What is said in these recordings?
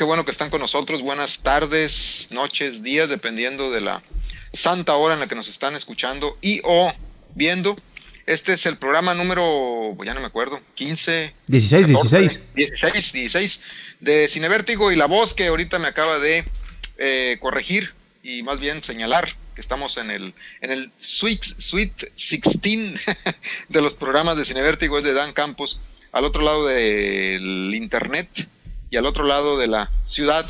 qué bueno que están con nosotros. Buenas tardes, noches, días, dependiendo de la santa hora en la que nos están escuchando y o viendo. Este es el programa número, pues ya no me acuerdo, 15. 16, 16. 16, 16 de Cinevértigo y la voz que ahorita me acaba de eh, corregir y más bien señalar que estamos en el, en el Sweet, Sweet 16 de los programas de Cinevértigo es de Dan Campos, al otro lado del internet y al otro lado de la ciudad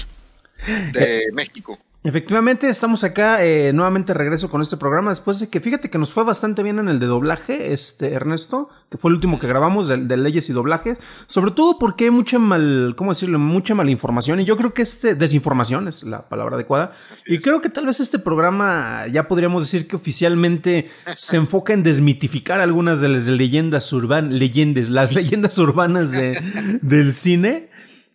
de México. Efectivamente, estamos acá eh, nuevamente regreso con este programa después de que fíjate que nos fue bastante bien en el de doblaje, este Ernesto, que fue el último que grabamos de, de leyes y doblajes, sobre todo porque hay mucha mal, ¿cómo decirlo? Mucha malinformación y yo creo que este desinformación es la palabra adecuada y creo que tal vez este programa ya podríamos decir que oficialmente se enfoca en desmitificar algunas de las leyendas urbanas, leyendas, las leyendas urbanas de, del cine.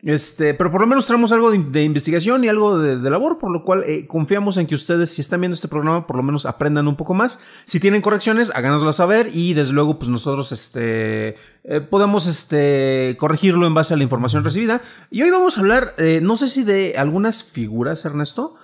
Este, pero por lo menos traemos algo de, investigación y algo de, labor, por lo cual eh, confiamos en que ustedes, si están viendo este programa, por lo menos aprendan un poco más. Si tienen correcciones, háganoslas saber y desde luego, pues nosotros, este, eh, este, corregirlo en base a la información recibida. Y hoy vamos a hablar, eh, no sé si de algunas figuras, Ernesto,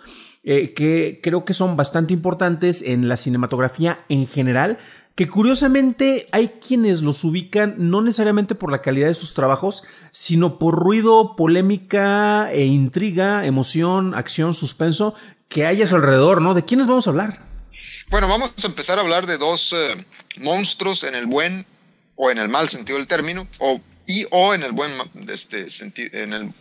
que creo que son bastante importantes en la cinematografía en general que curiosamente hay quienes los ubican no necesariamente por la calidad de sus trabajos, sino por ruido, polémica e intriga, emoción, acción, suspenso que hay a su alrededor, ¿no? ¿De quiénes vamos a hablar? Bueno, vamos a empezar a hablar de dos eh, monstruos en el buen o en el mal sentido del término, o y o en el buen este en el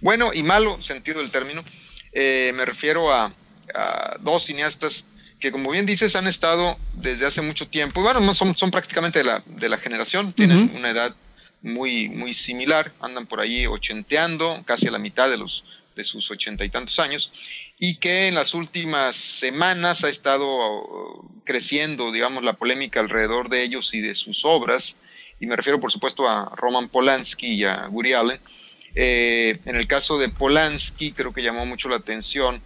bueno y malo sentido del término. Eh, me refiero a, a dos cineastas que como bien dices han estado desde hace mucho tiempo, bueno, son, son prácticamente de la, de la generación, tienen uh -huh. una edad muy, muy similar, andan por ahí ochenteando, casi a la mitad de, los, de sus ochenta y tantos años, y que en las últimas semanas ha estado creciendo, digamos, la polémica alrededor de ellos y de sus obras, y me refiero por supuesto a Roman Polanski y a Woody Allen. Eh, en el caso de Polanski creo que llamó mucho la atención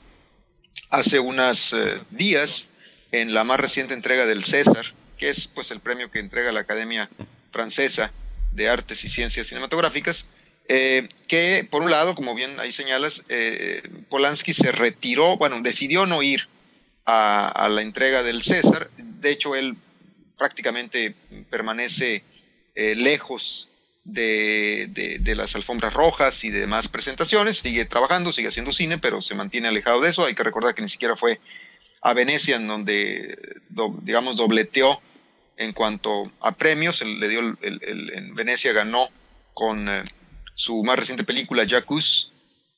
hace unos eh, días en la más reciente entrega del César, que es pues el premio que entrega la Academia Francesa de Artes y Ciencias Cinematográficas, eh, que por un lado, como bien ahí señalas, eh, Polanski se retiró, bueno, decidió no ir a, la entrega del César, de hecho él prácticamente permanece lejos de, de, de, las alfombras rojas y de demás presentaciones, sigue trabajando, sigue haciendo cine, pero se mantiene alejado de eso. Hay que recordar que ni siquiera fue a Venecia, en donde, do, digamos, dobleteó en cuanto a premios. Él, le dio el, el, el, en Venecia ganó con eh, su más reciente película, Jacuz.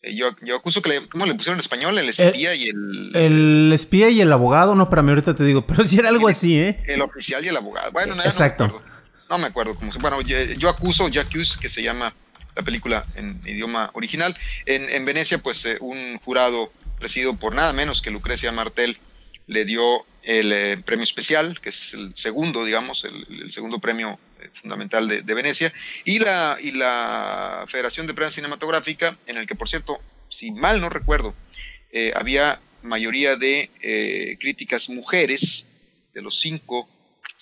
Eh, yo, yo, acuso que le, ¿cómo le pusieron en español? El espía y el... El espía y el abogado, no, para mí ahorita te digo, pero si era algo así, ¿eh? El oficial y el abogado. Bueno, no, Exacto. No no me acuerdo cómo se bueno yo, yo acuso Jacques que se llama la película en idioma original. En, en Venecia pues eh, un jurado presidido por nada menos que Lucrecia Martel le dio el eh, premio especial que es el segundo digamos el, segundo premio eh, fundamental de, de, Venecia. Y la y la Federación de Prensa Cinematográfica en el que por cierto si mal no recuerdo eh, había mayoría de críticas mujeres de los cinco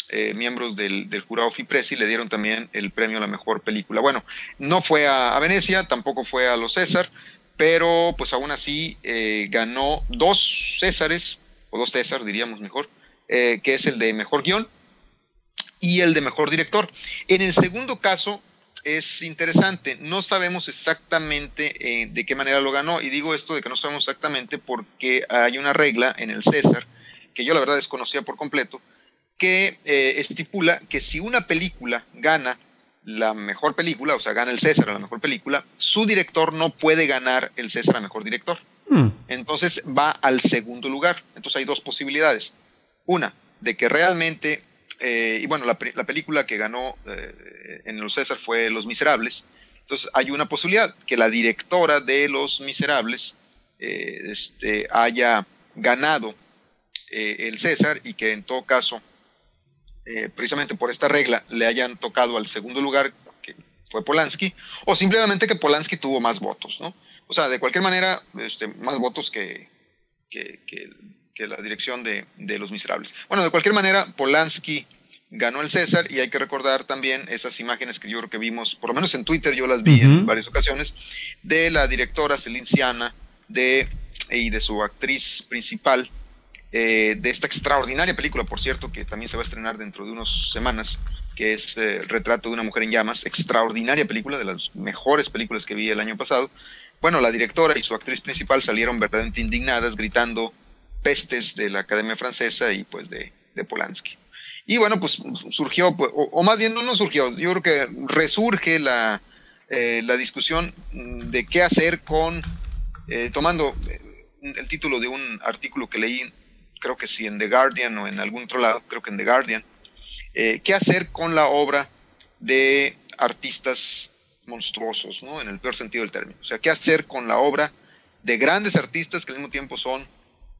eh, miembros del, del, jurado FIPRESI le dieron también el premio a la mejor película. Bueno, no fue a, Venecia, tampoco fue a los César, pero pues aún así eh, ganó dos Césares, o dos César diríamos mejor, eh, que es el de mejor guion y el de mejor director. En el segundo caso es interesante, no sabemos exactamente eh, de qué manera lo ganó, y digo esto de que no sabemos exactamente porque hay una regla en el César que yo la verdad desconocía por completo, que eh, estipula que si una película gana la mejor película, o sea, gana el César a la mejor película, su director no puede ganar el César a mejor director. Mm. Entonces va al segundo lugar. Entonces hay dos posibilidades. Una, de que realmente, eh, y bueno, la, la, película que ganó eh, en los César fue Los Miserables. Entonces hay una posibilidad que la directora de Los Miserables este, haya ganado el César y que en todo caso eh, precisamente por esta regla, le hayan tocado al segundo lugar, que fue Polanski, o simplemente que Polanski tuvo más votos, ¿no? O sea, de cualquier manera, este, más votos que, que, que, que la dirección de, de, Los Miserables. Bueno, de cualquier manera, Polanski ganó el César y hay que recordar también esas imágenes que yo creo que vimos, por lo menos en Twitter yo las vi en varias ocasiones, de la directora Celine Siana de, y de su actriz principal eh, de esta extraordinaria película, por cierto, que también se va a estrenar dentro de unas semanas, que es eh, El retrato de una mujer en llamas, extraordinaria película, de las mejores películas que vi el año pasado. Bueno, la directora y su actriz principal salieron verdaderamente indignadas, gritando pestes de la Academia Francesa y pues de, de Polanski. Y bueno, pues surgió, pues, o, más bien no, surgió, yo creo que resurge la, eh, la discusión de qué hacer con, eh, tomando eh, el título de un artículo que leí, creo que sí en The Guardian o en algún otro lado, creo que en The Guardian, qué hacer con la obra de artistas monstruosos, ¿no? En el peor sentido del término. O sea, qué hacer con la obra de grandes artistas que al mismo tiempo son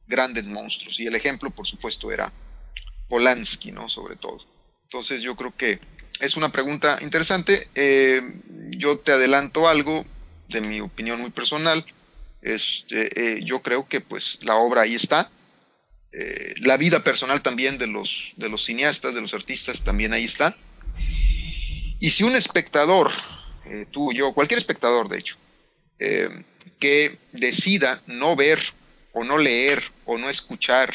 grandes monstruos. Y el ejemplo, por supuesto, era Polanski, ¿no? Sobre todo. Entonces yo creo que es una pregunta interesante. Eh, yo te adelanto algo de mi opinión muy personal. Este, eh, yo creo que pues la obra ahí está. Eh, la vida personal también de los, de los cineastas, de los artistas, también ahí está. Y si un espectador, tú, yo, cualquier espectador de hecho, que decida no ver o no leer o no escuchar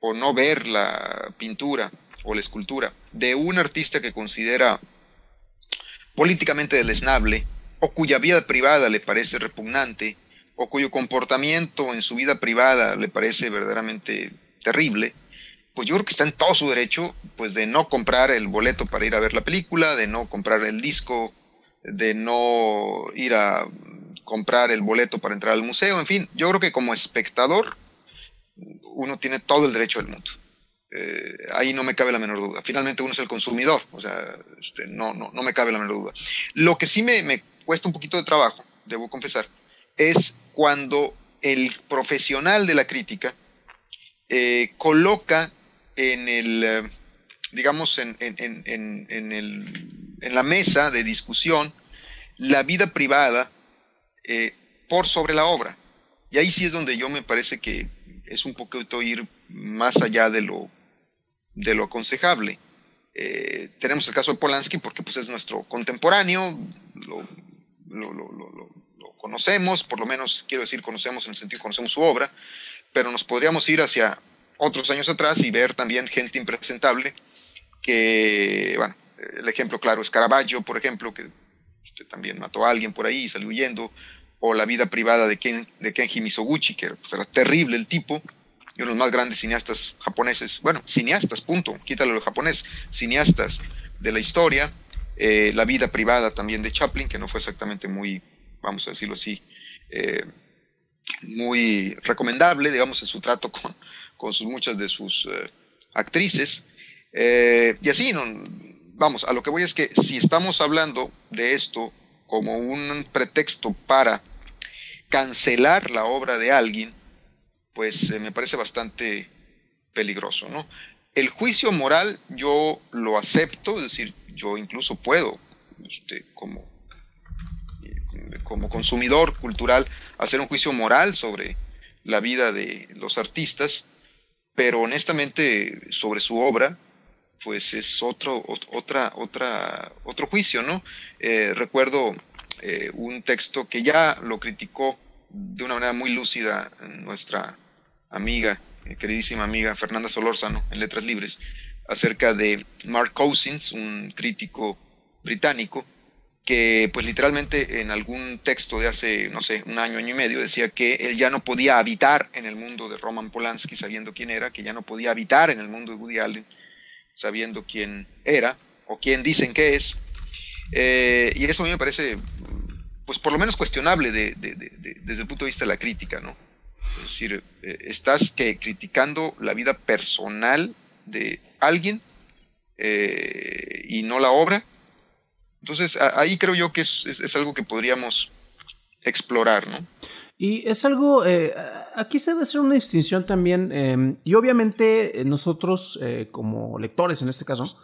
o no ver la pintura o la escultura de un artista que considera políticamente deleznable o cuya vida privada le parece repugnante o cuyo comportamiento en su vida privada le parece verdaderamente terrible, pues yo creo que está en todo su derecho pues de no comprar el boleto para ir a ver la película, de no comprar el disco, de no ir a comprar el boleto para entrar al museo, en fin, yo creo que como espectador uno tiene todo el derecho del mundo. Eh, ahí no me cabe la menor duda. Finalmente uno es el consumidor, o sea, este, no, no, no me cabe la menor duda. Lo que sí me, me cuesta un poquito de trabajo, debo confesar, es cuando el profesional de la crítica eh, coloca en el, eh, digamos, en, en, en, en, la mesa de discusión la vida privada por sobre la obra. Y ahí sí es donde yo me parece que es un poquito ir más allá de lo, de lo aconsejable. Eh, tenemos el caso de Polanski porque pues, es nuestro contemporáneo, lo, conocemos, por lo menos quiero decir conocemos en el sentido conocemos su obra, pero nos podríamos ir hacia otros años atrás y ver también gente impresentable que, bueno, el ejemplo claro es Caravaggio, por ejemplo, que también mató a alguien por ahí y salió huyendo, o la vida privada de, Ken, de Kenji Misoguchi, que pues, era, terrible el tipo, y uno de los más grandes cineastas japoneses, bueno, cineastas, punto, quítalo lo japonés, cineastas de la historia, eh, la vida privada también de Chaplin, que no fue exactamente muy, vamos a decirlo así, eh, muy recomendable, digamos, en su trato con, con sus, muchas de sus eh, actrices. y así, no, vamos, a lo que voy es que si estamos hablando de esto como un pretexto para cancelar la obra de alguien, pues eh, me parece bastante peligroso, ¿no? El juicio moral yo lo acepto, es decir, yo incluso puedo, este, como, como consumidor cultural, hacer un juicio moral sobre la vida de los artistas, pero honestamente sobre su obra, pues es otro, otra, otra, otro juicio, ¿no? Eh, recuerdo eh, un texto que ya lo criticó de una manera muy lúcida nuestra amiga, eh, queridísima amiga Fernanda Solórzano, en Letras Libres, acerca de Mark Cousins, un crítico británico, que pues literalmente en algún texto de hace, no sé, un año, año y medio, decía que él ya no podía habitar en el mundo de Roman Polanski sabiendo quién era, que ya no podía habitar en el mundo de Woody Allen sabiendo quién era o quién dicen que es. Eh, y eso a mí me parece pues por lo menos cuestionable desde el punto de vista de la crítica, ¿no? Es decir, eh, estás criticando la vida personal de alguien eh, y no la obra. Entonces, ahí creo yo que es, algo que podríamos explorar, ¿no? Y es algo, eh, aquí se debe hacer una distinción también, em, y obviamente nosotros como lectores en este caso,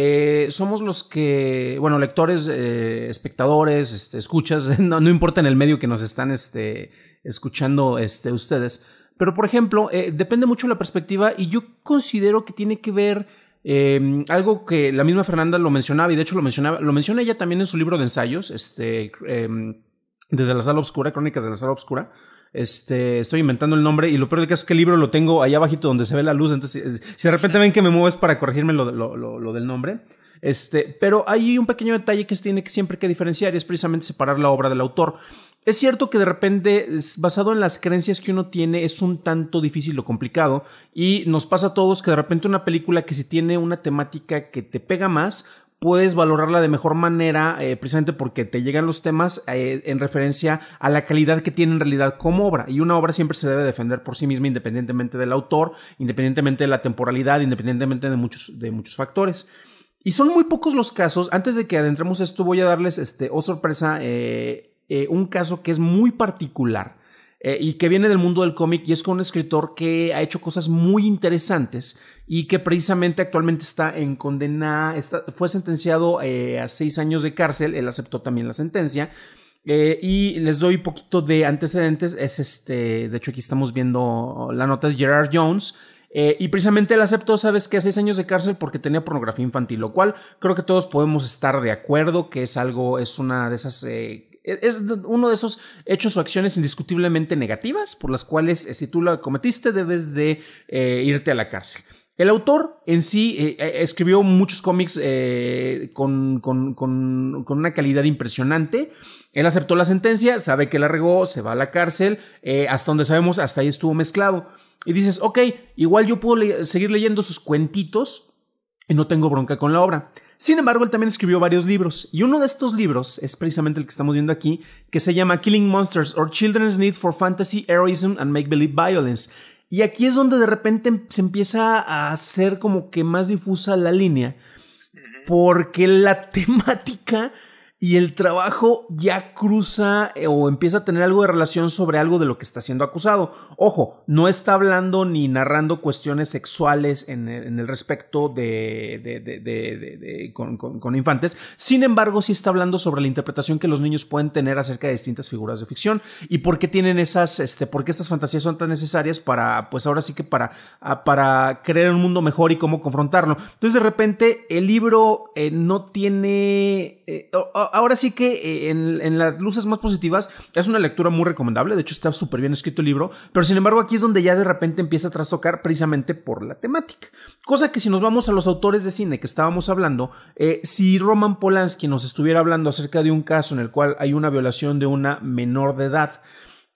eh, somos los que, bueno, lectores, eh, espectadores, este, escuchas, no, importa en el medio que nos están este, escuchando este, ustedes. Pero, por ejemplo, eh, depende mucho de la perspectiva y yo considero que tiene que ver Em, algo que la misma Fernanda lo mencionaba, y de hecho lo mencionaba, lo menciona ella también en su libro de ensayos, este, em, desde la sala oscura, Crónicas de la sala oscura. Este, estoy inventando el nombre y lo peor de que es que el libro lo tengo allá abajito donde se ve la luz, entonces si de repente ven que me muevo es para corregirme lo, lo del nombre. Este, pero hay un pequeño detalle que se tiene que siempre que diferenciar y es precisamente separar la obra del autor. Es cierto que de repente, basado en las creencias que uno tiene, es un tanto difícil o complicado y nos pasa a todos que de repente una película que si tiene una temática que te pega más, puedes valorarla de mejor manera eh, precisamente porque te llegan los temas eh, en referencia a la calidad que tiene en realidad como obra. Y una obra siempre se debe defender por sí misma independientemente del autor, independientemente de la temporalidad, independientemente de muchos, de muchos factores. Y son muy pocos los casos. Antes de que adentremos esto, voy a darles, este, oh sorpresa, eh, eh, un caso que es muy particular eh, y que viene del mundo del cómic y es con un escritor que ha hecho cosas muy interesantes y que precisamente actualmente está en condena, fue sentenciado a seis años de cárcel, él aceptó también la sentencia. y les doy un poquito de antecedentes. Es este, de hecho, aquí estamos viendo la nota, es Gerard Jones. Eh, y precisamente él aceptó, sabes que seis años de cárcel porque tenía pornografía infantil, lo cual creo que todos podemos estar de acuerdo que es algo, es una de esas, eh, es uno de esos hechos o acciones indiscutiblemente negativas por las cuales eh, si tú lo cometiste debes de irte a la cárcel. El autor en sí escribió muchos cómics con, con, con, con, una calidad impresionante. Él aceptó la sentencia, sabe que la regó, se va a la cárcel. hasta donde sabemos, hasta ahí estuvo mezclado y dices, ok, igual yo puedo seguir leyendo sus cuentitos y no tengo bronca con la obra. Sin embargo, él también escribió varios libros, y uno de estos libros es precisamente el que estamos viendo aquí, que se llama Killing Monsters or Children's Need for Fantasy, Heroism and Make-Believe Violence. Y aquí es donde de repente se empieza a hacer como que más difusa la línea, porque la temática y el trabajo ya cruza eh, o empieza a tener algo de relación sobre algo de lo que está siendo acusado. Ojo, no está hablando ni narrando cuestiones sexuales en, el respecto de, de, con, infantes, sin embargo sí está hablando sobre la interpretación que los niños pueden tener acerca de distintas figuras de ficción y por qué tienen esas, este, por qué estas fantasías son tan necesarias para, pues ahora sí que para, para crear un mundo mejor y cómo confrontarlo. Entonces de repente el libro eh, no tiene... Eh, ahora sí que eh, en, las luces más positivas es una lectura muy recomendable, de hecho está súper bien escrito el libro, pero sin embargo aquí es donde ya de repente empieza a trastocar precisamente por la temática. Cosa que si nos vamos a los autores de cine que estábamos hablando, eh, si Roman Polanski nos estuviera hablando acerca de un caso en el cual hay una violación de una menor de edad,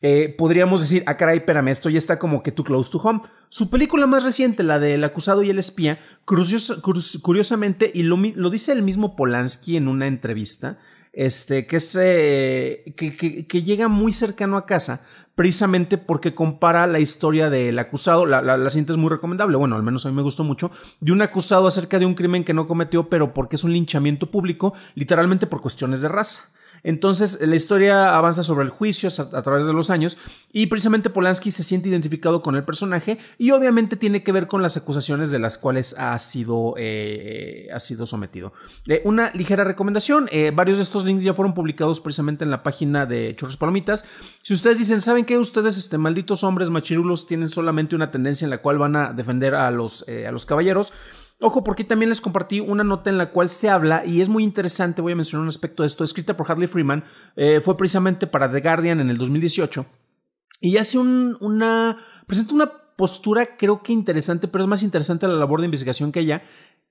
eh, podríamos decir, ah, caray, espérame, esto ya está como que too close to home. Su película más reciente, la de El acusado y el espía, curiosamente, y lo, dice el mismo Polanski en una entrevista, este, que, es, eh, que, llega muy cercano a casa, precisamente porque compara la historia del acusado, la, la, la cinta es muy recomendable, bueno, al menos a mí me gustó mucho, de un acusado acerca de un crimen que no cometió, pero porque es un linchamiento público, literalmente por cuestiones de raza. Entonces, la historia avanza sobre el juicio a, través de los años y precisamente Polanski se siente identificado con el personaje y obviamente tiene que ver con las acusaciones de las cuales ha sido, eh, ha sido sometido. Eh, una ligera recomendación, eh, varios de estos links ya fueron publicados precisamente en la página de Chorros Palomitas. Si ustedes dicen, ¿saben que ustedes, este, malditos hombres machirulos, tienen solamente una tendencia en la cual van a defender a los, a los caballeros? Ojo, porque también les compartí una nota en la cual se habla, y es muy interesante, voy a mencionar un aspecto de esto, escrita por Harley Freeman, eh, fue precisamente para The Guardian en el 2018, y hace un, una, presenta una postura creo que interesante, pero es más interesante la labor de investigación que ella,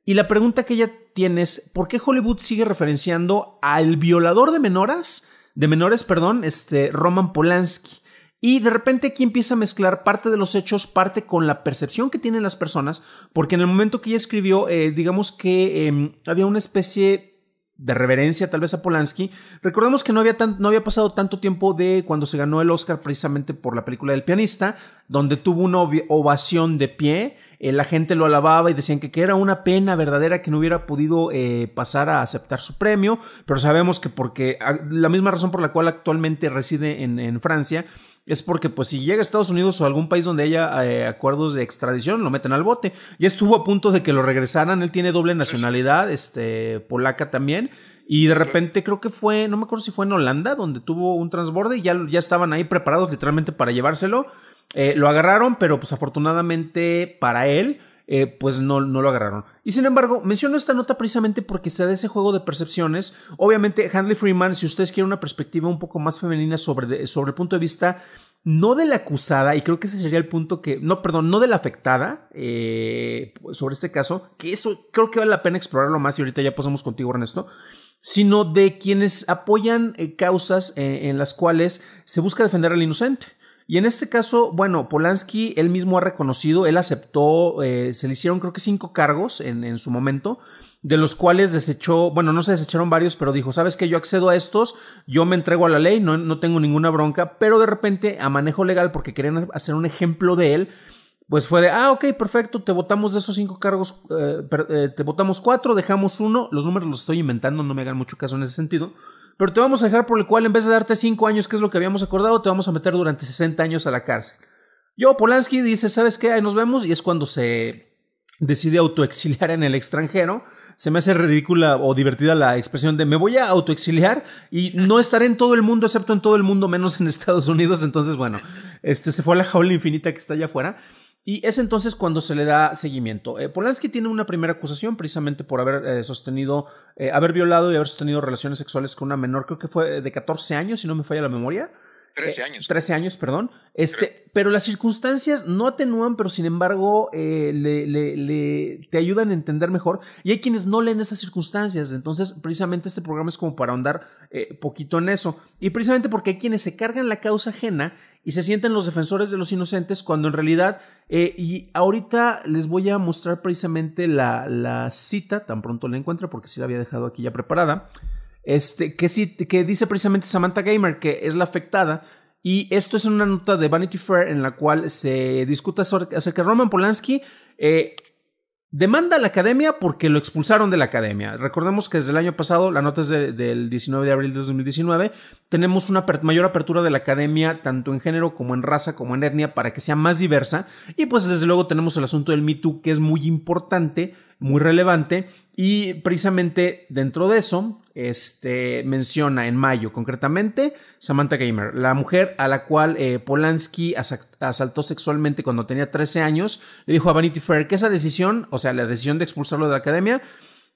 y la pregunta que ella tiene es, ¿por qué Hollywood sigue referenciando al violador de menores, de menores, perdón, este, Roman Polanski? Y de repente aquí empieza a mezclar parte de los hechos, parte con la percepción que tienen las personas, porque en el momento que ella escribió, eh, digamos que em, había una especie de reverencia tal vez a Polanski. Recordemos que no había, no había pasado tanto tiempo de cuando se ganó el Oscar precisamente por la película del pianista, donde tuvo una ovación de pie. Eh, la gente lo alababa y decían que, era una pena verdadera que no hubiera podido eh, pasar a aceptar su premio, pero sabemos que porque ah, la misma razón por la cual actualmente reside en Francia es porque pues si llega a Estados Unidos o algún país donde haya eh, acuerdos de extradición, lo meten al bote. Ya estuvo a punto de que lo regresaran, él tiene doble nacionalidad, este, polaca también. Y de repente creo que fue, no me acuerdo si fue en Holanda, donde tuvo un transborde y ya, ya estaban ahí preparados literalmente para llevárselo. Eh, lo agarraron, pero pues afortunadamente para él, eh, pues no, no lo agarraron. Y sin embargo, menciono esta nota precisamente porque se da ese juego de percepciones. Obviamente, Handley Freeman, si ustedes quieren una perspectiva un poco más femenina sobre, sobre el punto de vista no de la acusada, y creo que ese sería el punto que, no, perdón, no de la afectada eh, sobre este caso, que eso creo que vale la pena explorarlo más y ahorita ya pasamos contigo, Ernesto, sino de quienes apoyan eh, causas en las cuales se busca defender al inocente. Y en este caso, bueno, Polanski él mismo ha reconocido, él aceptó, eh, se le hicieron creo que cinco cargos en, su momento, de los cuales desechó, bueno, no se desecharon varios, pero dijo, sabes que yo accedo a estos, yo me entrego a la ley, no, no tengo ninguna bronca, pero de repente a manejo legal, porque querían hacer un ejemplo de él, pues fue de, ah, ok, perfecto, te votamos de esos cinco cargos, eh, eh, te votamos cuatro, dejamos uno, los números los estoy inventando, no me hagan mucho caso en ese sentido, pero te vamos a dejar por el cual en vez de darte 5 años, que es lo que habíamos acordado, te vamos a meter durante 60 años a la cárcel. Yo, Polanski dice, ¿sabes qué? Ahí nos vemos y es cuando se decide autoexiliar en el extranjero. Se me hace ridícula o divertida la expresión de me voy a autoexiliar y no estaré en todo el mundo, excepto en todo el mundo, menos en Estados Unidos. Entonces, bueno, este se fue a la jaula infinita que está allá afuera. Y es entonces cuando se le da seguimiento. Eh, Polanski tiene una primera acusación precisamente por haber eh, sostenido, eh, haber violado y haber sostenido relaciones sexuales con una menor, creo que fue de 14 años, si no me falla la memoria. 13 años. 13 años, perdón. Este, pero las circunstancias no atenúan, pero sin embargo le, le, te ayudan a entender mejor. Y hay quienes no leen esas circunstancias. Entonces, precisamente este programa es como para ahondar poquito en eso. Y precisamente porque hay quienes se cargan la causa ajena y se sienten los defensores de los inocentes cuando en realidad, eh, y ahorita les voy a mostrar precisamente la, la, cita, tan pronto la encuentro porque sí la había dejado aquí ya preparada, este, que, sí, que dice precisamente Samantha Gamer que es la afectada, y esto es una nota de Vanity Fair en la cual se discute acerca de Roman Polanski. Eh, Demanda a la academia porque lo expulsaron de la academia. Recordemos que desde el año pasado, la nota es del 19 de abril de 2019, tenemos una mayor apertura de la academia tanto en género como en raza como en etnia para que sea más diversa. Y pues desde luego tenemos el asunto del Me Too que es muy importante, muy relevante y precisamente dentro de eso, este, menciona en mayo concretamente Samantha Gamer, la mujer a la cual eh, Polanski asaltó sexualmente cuando tenía 13 años, le dijo a Vanity Fair que esa decisión, o sea, la decisión de expulsarlo de la academia,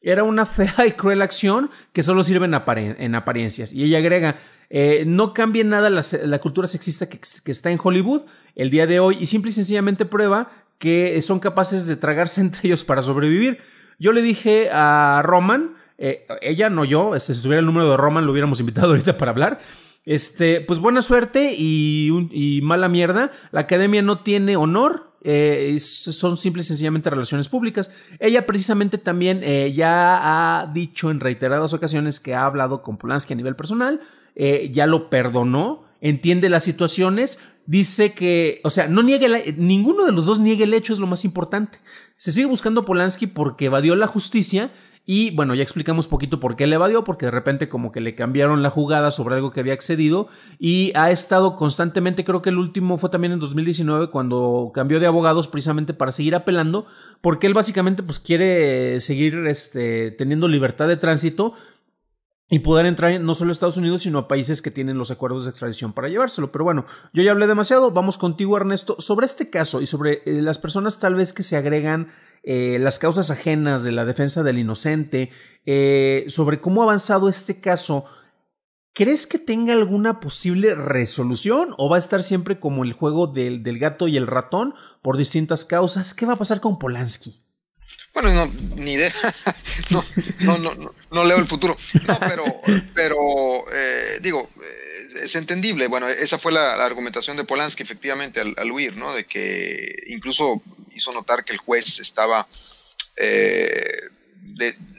era una fea y cruel acción que solo sirve en, apariencias. Y ella agrega, eh, no cambie nada la, cultura sexista que, está en Hollywood el día de hoy y simple y sencillamente prueba que son capaces de tragarse entre ellos para sobrevivir. Yo le dije a Roman, eh, ella no yo, si tuviera el número de Roman lo hubiéramos invitado ahorita para hablar. Este, pues buena suerte y, mala mierda. La academia no tiene honor, eh, son simples y sencillamente relaciones públicas. Ella precisamente también eh, ya ha dicho en reiteradas ocasiones que ha hablado con Polanski a nivel personal, ya lo perdonó, entiende las situaciones, dice que, o sea, no niegue ninguno de los dos niegue el hecho, es lo más importante. Se sigue buscando Polanski porque evadió la justicia y bueno, ya explicamos poquito por qué le evadió, porque de repente como que le cambiaron la jugada sobre algo que había accedido y ha estado constantemente, creo que el último fue también en 2019 cuando cambió de abogados precisamente para seguir apelando, porque él básicamente pues quiere seguir este, teniendo libertad de tránsito y poder entrar no solo a Estados Unidos, sino a países que tienen los acuerdos de extradición para llevárselo. Pero bueno, yo ya hablé demasiado, vamos contigo Ernesto, sobre este caso y sobre eh, las personas tal vez que se agregan eh, las causas ajenas de la defensa del inocente, eh, sobre cómo ha avanzado este caso. ¿Crees que tenga alguna posible resolución o va a estar siempre como el juego del, del gato y el ratón por distintas causas? ¿Qué va a pasar con Polanski? Bueno, no, ni idea. no, no, no, no, leo el futuro. No, pero, pero eh, digo, eh, es entendible. Bueno, esa fue la, argumentación de Polanski, efectivamente, al, huir, ¿no? De que incluso hizo notar que el juez estaba, eh,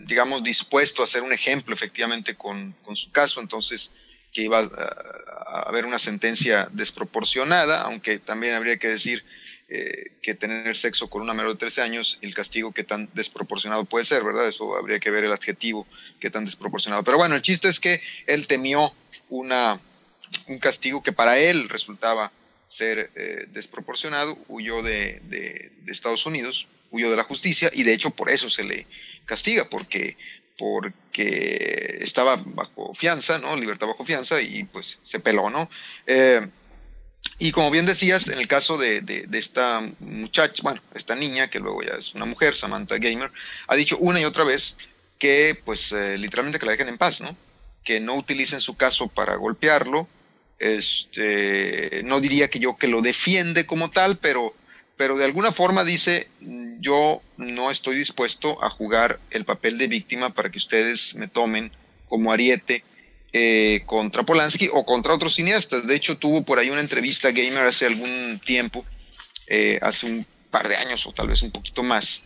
digamos, dispuesto a hacer un ejemplo, efectivamente, con, con su caso. Entonces, que iba a haber una sentencia desproporcionada, aunque también habría que decir eh, que tener sexo con una menor de 13 años, el castigo que tan desproporcionado puede ser, ¿verdad? Eso habría que ver el adjetivo que tan desproporcionado. Pero bueno, el chiste es que él temió una, un castigo que para él resultaba ser eh, desproporcionado, huyó de, de, Estados Unidos, huyó de la justicia y de hecho por eso se le castiga, porque porque estaba bajo fianza, ¿no? Libertad bajo fianza y pues se peló, ¿no? Eh, Y como bien decías, en el caso de, de, esta muchacha, bueno, esta niña, que luego ya es una mujer, Samantha Gamer, ha dicho una y otra vez que, pues, eh, literalmente que la dejen en paz, ¿no? Que no utilicen su caso para golpearlo. Este, no diría que yo que lo defiende como tal, pero, pero de alguna forma dice, yo no estoy dispuesto a jugar el papel de víctima para que ustedes me tomen como ariete eh, contra Polanski o contra otros cineastas. De hecho, tuvo por ahí una entrevista gamer hace algún tiempo, eh, hace un par de años o tal vez un poquito más,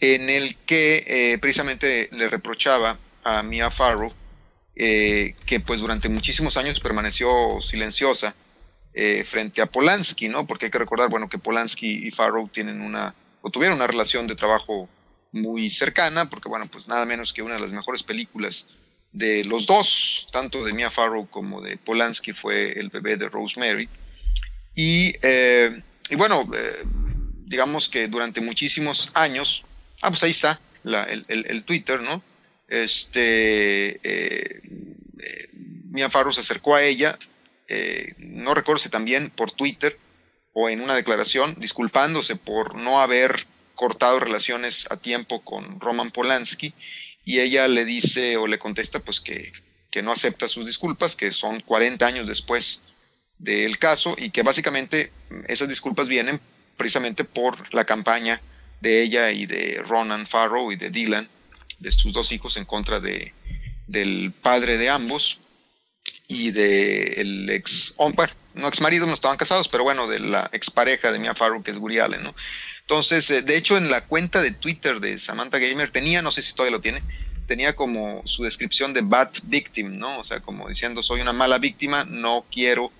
en el que eh, precisamente le reprochaba a Mia Farrow que pues durante muchísimos años permaneció silenciosa frente a Polanski, ¿no? Porque hay que recordar, bueno, que Polanski y Farrow tienen una, o tuvieron una relación de trabajo muy cercana, porque bueno, pues nada menos que una de las mejores películas de los dos, tanto de Mia Farrow como de Polanski, fue el bebé de Rosemary. Y, eh, y bueno, eh, digamos que durante muchísimos años, ah, pues ahí está el, Twitter, ¿no? Este, eh, Mia Farrow se acercó a ella, no recuerdo si también por Twitter o en una declaración, disculpándose por no haber cortado relaciones a tiempo con Roman Polanski y ella le dice o le contesta pues que, no acepta sus disculpas, que son 40 años después del caso y que básicamente esas disculpas vienen precisamente por la campaña de ella y de Ronan Farrow y de Dylan, de sus dos hijos en contra de, del padre de ambos y del de ex, hombre, no ex marido, no estaban casados, pero bueno, de la expareja de Mia Farrow, que es Guri Allen, ¿no? Entonces, eh, de hecho, en la cuenta de Twitter de Samantha Gamer tenía, no sé si todavía lo tiene, tenía como su descripción de bad victim, ¿no? O sea, como diciendo, soy una mala víctima, no quiero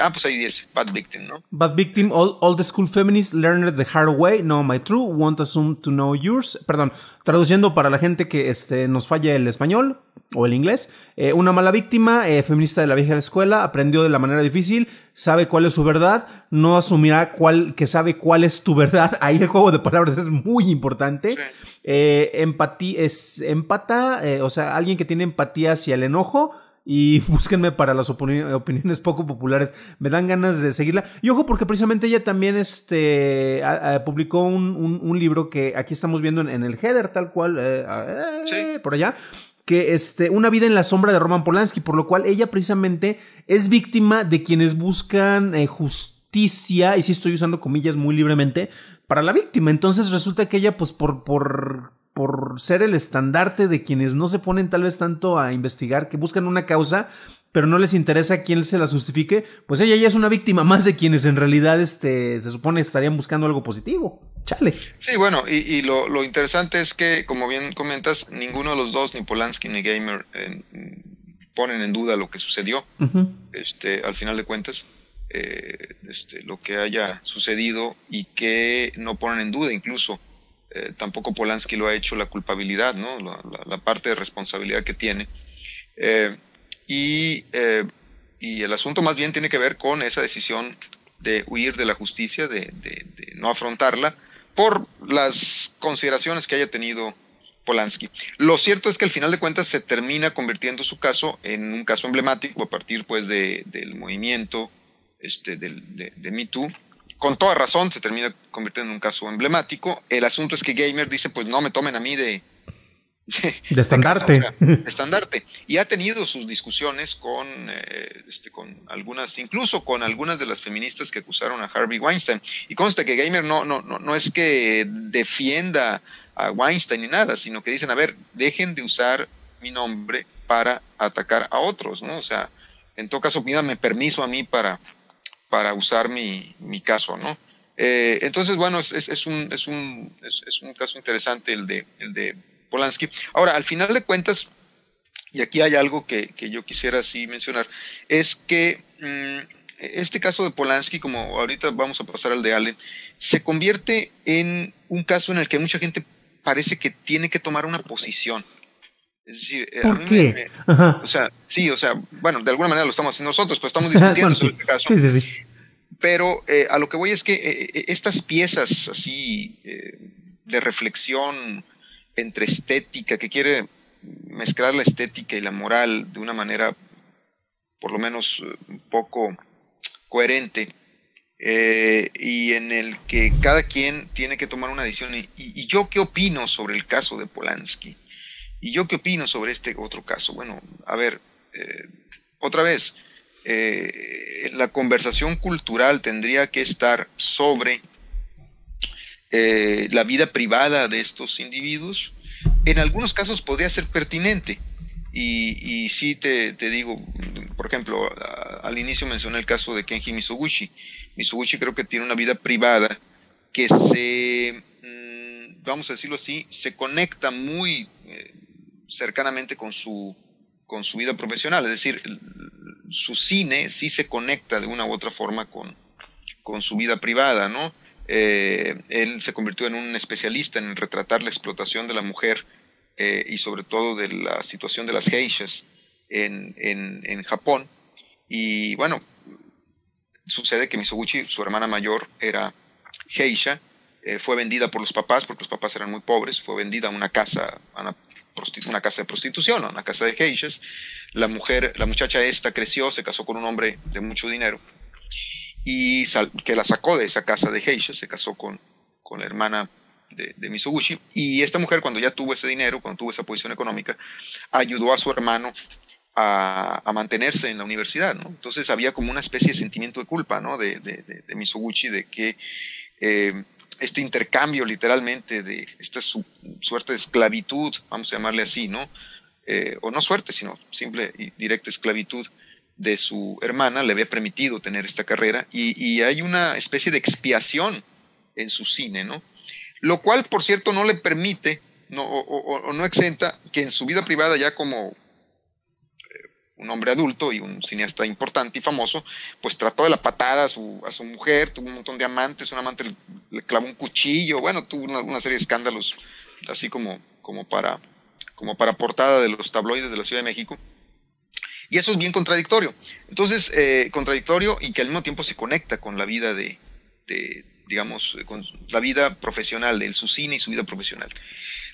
ah, pues ahí dice, Bad Victim, ¿no? Bad Victim, all, the school feminists learned the hard way, no my true, won't assume to know yours. Perdón, traduciendo para la gente que este, nos falla el español o el inglés, eh, una mala víctima, eh, feminista de la vieja escuela, aprendió de la manera difícil, sabe cuál es su verdad, no asumirá cuál, que sabe cuál es tu verdad. Ahí el juego de palabras es muy importante. Eh, empatía, es empata, o sea, alguien que tiene empatía hacia el enojo, y búsquenme para las opiniones poco populares. Me dan ganas de seguirla. Y ojo, porque precisamente ella también este, publicó un, libro que aquí estamos viendo en, el header, tal cual, eh, eh, por allá. Que este, una vida en la sombra de Roman Polanski, por lo cual ella precisamente es víctima de quienes buscan eh, justicia, y si estoy usando comillas muy libremente, para la víctima. Entonces resulta que ella, pues por, por por ser el estandarte de quienes no se ponen tal vez tanto a investigar, que buscan una causa, pero no les interesa quién se la justifique, pues ella ya es una víctima más de quienes en realidad este, se supone estarían buscando algo positivo. Chale. Sí, bueno, y, lo, interesante es que, como bien comentas, ninguno de los dos, ni Polanski ni Gamer, ponen en duda lo que sucedió, este, al final de cuentas. Eh, este, lo que haya sucedido y que no ponen en duda incluso eh, tampoco Polanski lo ha hecho la culpabilidad, ¿no? la, parte de responsabilidad que tiene. Eh, y, eh, y, el asunto más bien tiene que ver con esa decisión de huir de la justicia, de, no afrontarla, por las consideraciones que haya tenido Polanski. Lo cierto es que al final de cuentas se termina convirtiendo su caso en un caso emblemático a partir pues del movimiento este, del, de, de Me Too, con toda razón se termina convirtiendo en un caso emblemático. El asunto es que Gamer dice, pues no me tomen a mí de... De, estandarte. estandarte. Y ha tenido sus discusiones con, eh, este, con algunas, incluso con algunas de las feministas que acusaron a Harvey Weinstein. Y consta que Gamer no, no, no, no es que defienda a Weinstein ni nada, sino que dicen, a ver, dejen de usar mi nombre para atacar a otros, ¿no? O sea, en todo caso, pídame permiso a mí para, para usar mi, mi caso, ¿no? Eh, entonces, bueno, es, es, un, es, un, es, un caso interesante el de, el de Polanski. Ahora, al final de cuentas, y aquí hay algo que, que yo quisiera sí mencionar, es que mm, este caso de Polanski, como ahorita vamos a pasar al de Allen, se convierte en un caso en el que mucha gente parece que tiene que tomar una posición. Es decir, eh, a mí qué? o sea, sí, o sea, bueno, de alguna manera lo estamos haciendo nosotros, pues estamos discutiendo sobre este caso. Sí, sí, sí. Pero eh, a lo que voy es que eh, estas piezas así de reflexión entre estética, que quiere mezclar la estética y la moral de una manera, por lo menos, un poco coherente eh, y en el que cada quien tiene que tomar una decisión. Y, yo qué opino sobre el caso de Polanski? ¿Y yo qué opino sobre este otro caso? Bueno, a ver, eh, otra vez, eh, la conversación cultural tendría que estar sobre la vida privada de estos individuos. En algunos casos podría ser pertinente. Y, y sí te, te digo, por ejemplo, al inicio mencioné el caso de Kenji Misoguchi. Misoguchi creo que tiene una vida privada que se, mm, vamos a decirlo así, se conecta muy eh, cercanamente con su, con su vida profesional. Es decir, su cine sí se conecta de una u otra forma con, con su vida privada, ¿no? Eh, él se convirtió en un especialista en retratar la explotación de la mujer eh, y sobre todo de la situación de las geishas en, en, en Japón. Y bueno, sucede que Misoguchi, su hermana mayor, era geisha, eh, fue vendida por los papás, porque los papás eran muy pobres, fue vendida a una casa, a una, casa de prostitución, a una casa de geishas. La mujer, la muchacha esta creció, se casó con un hombre de mucho dinero y que la sacó de esa casa de geishas, se casó con, con la hermana de, de, Misoguchi. Y esta mujer, cuando ya tuvo ese dinero, cuando tuvo esa posición económica, ayudó a su hermano a, mantenerse en la universidad, ¿no? Entonces había como una especie de sentimiento de culpa, ¿no? De, de, de, Misoguchi, de que eh, este intercambio literalmente de esta suerte de esclavitud, vamos a llamarle así, ¿no? Eh, o no suerte, sino simple y directa esclavitud de su hermana le había permitido tener esta carrera y, hay una especie de expiación en su cine, ¿no? Lo cual, por cierto, no le permite no, o, no exenta que en su vida privada ya como un hombre adulto y un cineasta importante y famoso, pues trató de la patada a su, a su mujer, tuvo un montón de amantes, un amante le, clavó un cuchillo, bueno, tuvo una, serie de escándalos así como, como, para, como para portada de los tabloides de la Ciudad de México. Y eso es bien contradictorio. Entonces, eh, contradictorio y que al mismo tiempo se conecta con la vida de, de digamos, con la vida profesional de su cine y su vida profesional.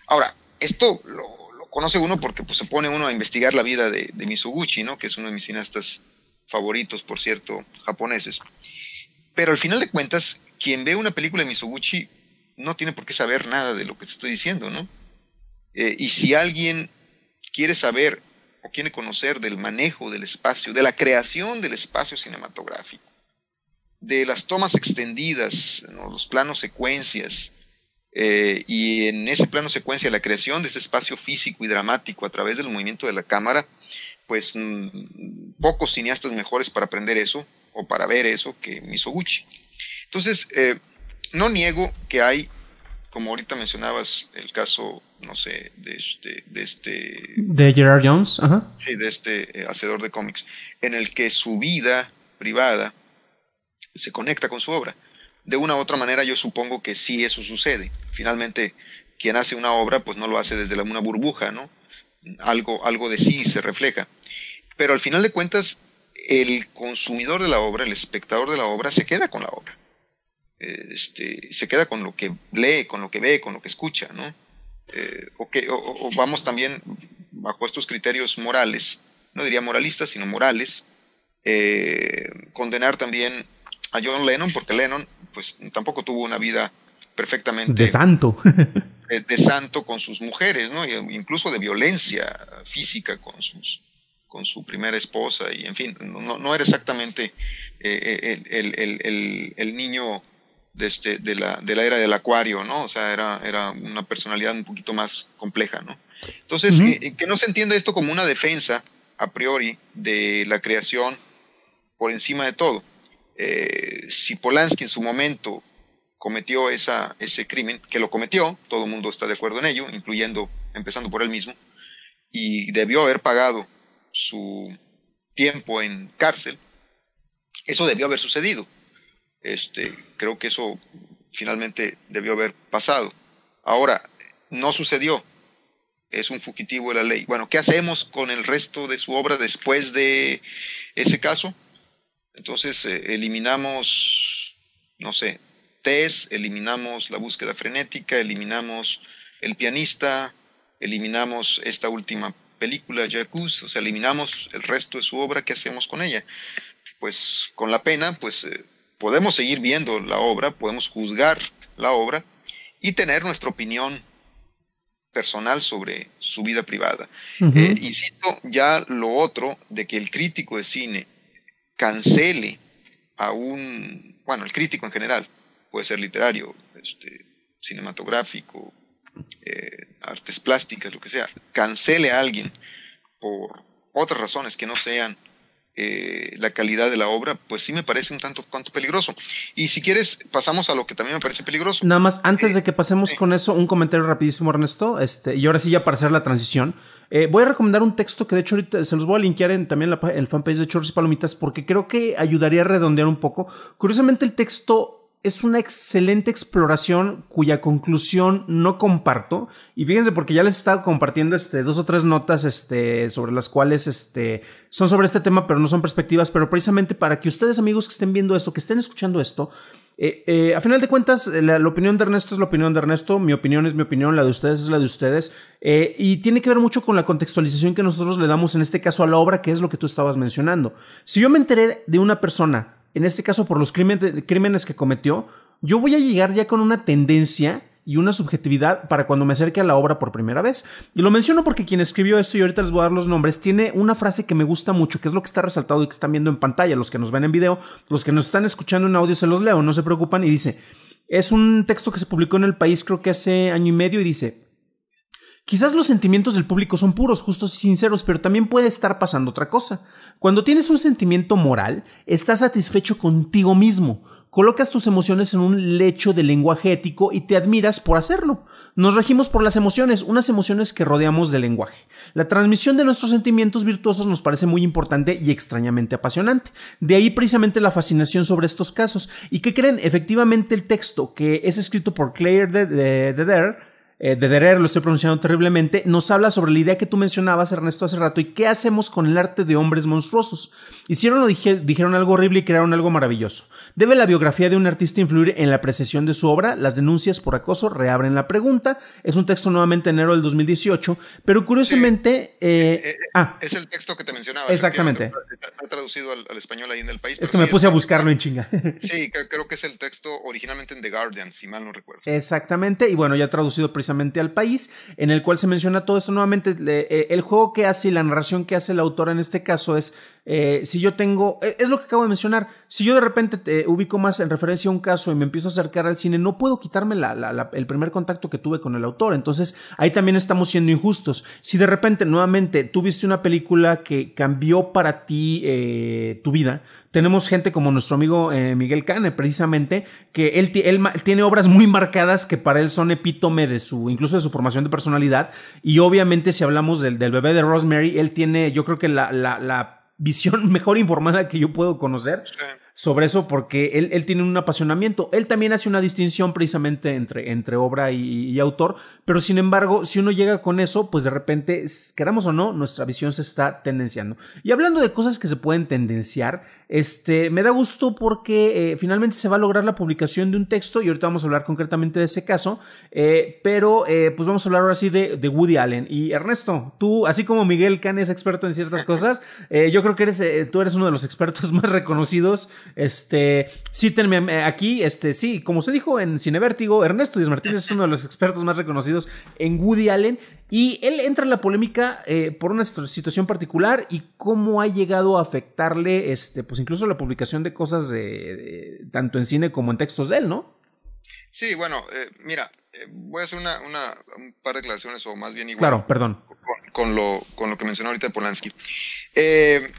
Ahora, esto lo, conoce uno porque pues, se pone uno a investigar la vida de, de Misoguchi, ¿no? que es uno de mis cineastas favoritos, por cierto, japoneses. Pero al final de cuentas, quien ve una película de Misoguchi no tiene por qué saber nada de lo que te estoy diciendo, ¿no? Eh, y si alguien quiere saber o quiere conocer del manejo del espacio, de la creación del espacio cinematográfico, de las tomas extendidas, los planos secuencias, eh, y en ese plano secuencia, la creación de ese espacio físico y dramático a través del movimiento de la cámara, pues mm, pocos cineastas mejores para aprender eso o para ver eso que Misoguchi. Entonces, eh, no niego que hay, como ahorita mencionabas, el caso, no sé, de este... De, este, de Gerard Jones, ajá. Sí, de este eh, hacedor de cómics, en el que su vida privada se conecta con su obra de una u otra manera yo supongo que sí eso sucede. Finalmente, quien hace una obra, pues no lo hace desde una burbuja, ¿no? Algo, algo de sí se refleja. Pero al final de cuentas, el consumidor de la obra, el espectador de la obra, se queda con la obra. Este, se queda con lo que lee, con lo que ve, con lo que escucha, ¿no? Eh, o, vamos también bajo estos criterios morales, no diría moralistas, sino morales, eh, condenar también a John Lennon, porque Lennon pues tampoco tuvo una vida perfectamente... De santo. de, santo con sus mujeres, ¿no? incluso de violencia física con, sus, con su primera esposa, y en fin, no, no era exactamente eh, el, el, niño de, este, de, la, de la era del acuario, ¿no? O sea, era, era una personalidad un poquito más compleja, ¿no? Entonces, eh, que no se entienda esto como una defensa a priori de la creación por encima de todo. Eh, si Polanski en su momento cometió esa, ese crimen, que lo cometió, todo el mundo está de acuerdo en ello, incluyendo, empezando por él mismo, y debió haber pagado su tiempo en cárcel, eso debió haber sucedido. Este, creo que eso finalmente debió haber pasado. Ahora, no sucedió. Es un fugitivo de la ley. Bueno, ¿qué hacemos con el resto de su obra después de ese caso? Entonces eh, eliminamos, no sé, test, eliminamos la búsqueda frenética, eliminamos el pianista, eliminamos esta última película, Jacuz, o sea, eliminamos el resto de su obra, ¿qué hacemos con ella? pues con la pena, pues eh, podemos seguir viendo la obra, podemos juzgar la obra y tener nuestra opinión personal sobre su vida privada. Eh, insisto, ya lo otro de que el crítico de cine cancele a un, bueno, el crítico en general, puede ser literario, este, cinematográfico, eh, artes plásticas, lo que sea, cancele a alguien por otras razones que no sean eh, la calidad de la obra, pues sí me parece un tanto cuanto peligroso. Y si quieres, pasamos a lo que también me parece peligroso. Nada más, antes de que pasemos con eso, un comentario rapidísimo, Ernesto, este, y ahora sí ya para hacer la transición. Eh, voy a recomendar un texto que de hecho ahorita se los voy a linkear en también el fanpage de Chorros y Palomitas porque creo que ayudaría a redondear un poco. Curiosamente el texto es una excelente exploración cuya conclusión no comparto. Y fíjense, porque ya les he estado compartiendo este, dos o tres notas este, sobre las cuales este, son sobre este tema, pero no son perspectivas. Pero precisamente para que ustedes, amigos que estén viendo esto, que estén escuchando esto, eh, eh, a final de cuentas, la, opinión de Ernesto es la opinión de Ernesto, mi opinión es mi opinión, la de ustedes es la de ustedes, eh, y tiene que ver mucho con la contextualización que nosotros le damos en este caso a la obra, que es lo que tú estabas mencionando. Si yo me enteré de una persona en este caso por los crímenes que cometió, yo voy a llegar ya con una tendencia y una subjetividad para cuando me acerque a la obra por primera vez. Y lo menciono porque quien escribió esto, y ahorita les voy a dar los nombres, tiene una frase que me gusta mucho, que es lo que está resaltado y que están viendo en pantalla, los que nos ven en video, los que nos están escuchando en audio se los leo, no se preocupan, y dice, es un texto que se publicó en el país creo que hace año y medio y dice, Quizás los sentimientos del público son puros, justos y sinceros, pero también puede estar pasando otra cosa. Cuando tienes un sentimiento moral, estás satisfecho contigo mismo, colocas tus emociones en un lecho de lenguaje ético y te admiras por hacerlo. Nos regimos por las emociones, unas emociones que rodeamos del lenguaje. La transmisión de nuestros sentimientos virtuosos nos parece muy importante y extrañamente apasionante. De ahí precisamente la fascinación sobre estos casos. ¿Y qué creen? Efectivamente el texto que es escrito por Claire de, de, eh, de Derer, lo estoy pronunciando terriblemente, nos habla sobre la idea que tú mencionabas, Ernesto, hace rato, y qué hacemos con el arte de hombres monstruosos. Hicieron o dijeron algo horrible y crearon algo maravilloso. ¿Debe la biografía de un artista influir en la apreciación de su obra? Las denuncias por acoso reabren la pregunta. Es un texto nuevamente en enero del 2018, pero curiosamente... Eh, eh, ah, es el texto que te mencionaba. Exactamente. Está traducido al, español ahí en el país. Es que me puse a buscarlo en chinga. Sí, creo que es el texto originalmente en The Guardian, si mal no recuerdo. Exactamente, y bueno, ya traducido precisamente al país, en el cual se menciona todo esto nuevamente. Eh, el juego que hace y la narración que hace el autor en este caso es, eh, si yo tengo, e, es lo que acabo de mencionar, si yo de repente te ubico más en referencia a un caso y me empiezo a acercar al cine, no puedo quitarme el primer contacto que tuve con el autor. Entonces ahí también estamos siendo injustos. Si de repente nuevamente tuviste una película que cambió para ti eh, tu vida, tenemos gente como nuestro amigo eh, Miguel Cane, precisamente, que él, tiene obras muy marcadas que para él son epítome de su, incluso de su formación de personalidad. Y obviamente, si hablamos del, bebé de Rosemary, él tiene, yo creo que la, la, visión mejor informada que yo puedo conocer sobre eso porque él, él, tiene un apasionamiento. Él también hace una distinción precisamente entre, entre obra y, autor, pero sin embargo, si uno llega con eso, pues de repente, queramos o no, nuestra visión se está tendenciando. Y hablando de cosas que se pueden tendenciar, este, me da gusto porque eh, finalmente se va a lograr la publicación de un texto y ahorita vamos a hablar concretamente de ese caso, eh, pero eh, pues vamos a hablar ahora sí de, de, Woody Allen. Y Ernesto, tú, así como Miguel Can es experto en ciertas cosas, yo creo que eres, tú eres uno de los expertos más reconocidos este, cítenme aquí, este, sí, como se dijo en Cine Vértigo, Ernesto Díaz Martínez es uno de los expertos más reconocidos en Woody Allen y él entra en la polémica eh, por una situación particular y cómo ha llegado a afectarle, este, pues incluso la publicación de cosas de, tanto en cine como en textos de él, ¿no? Sí, bueno, eh, mira, voy a hacer una, un par de declaraciones o más bien igual. Claro, perdón. Con, lo, con lo que mencionó ahorita Polanski. Eh,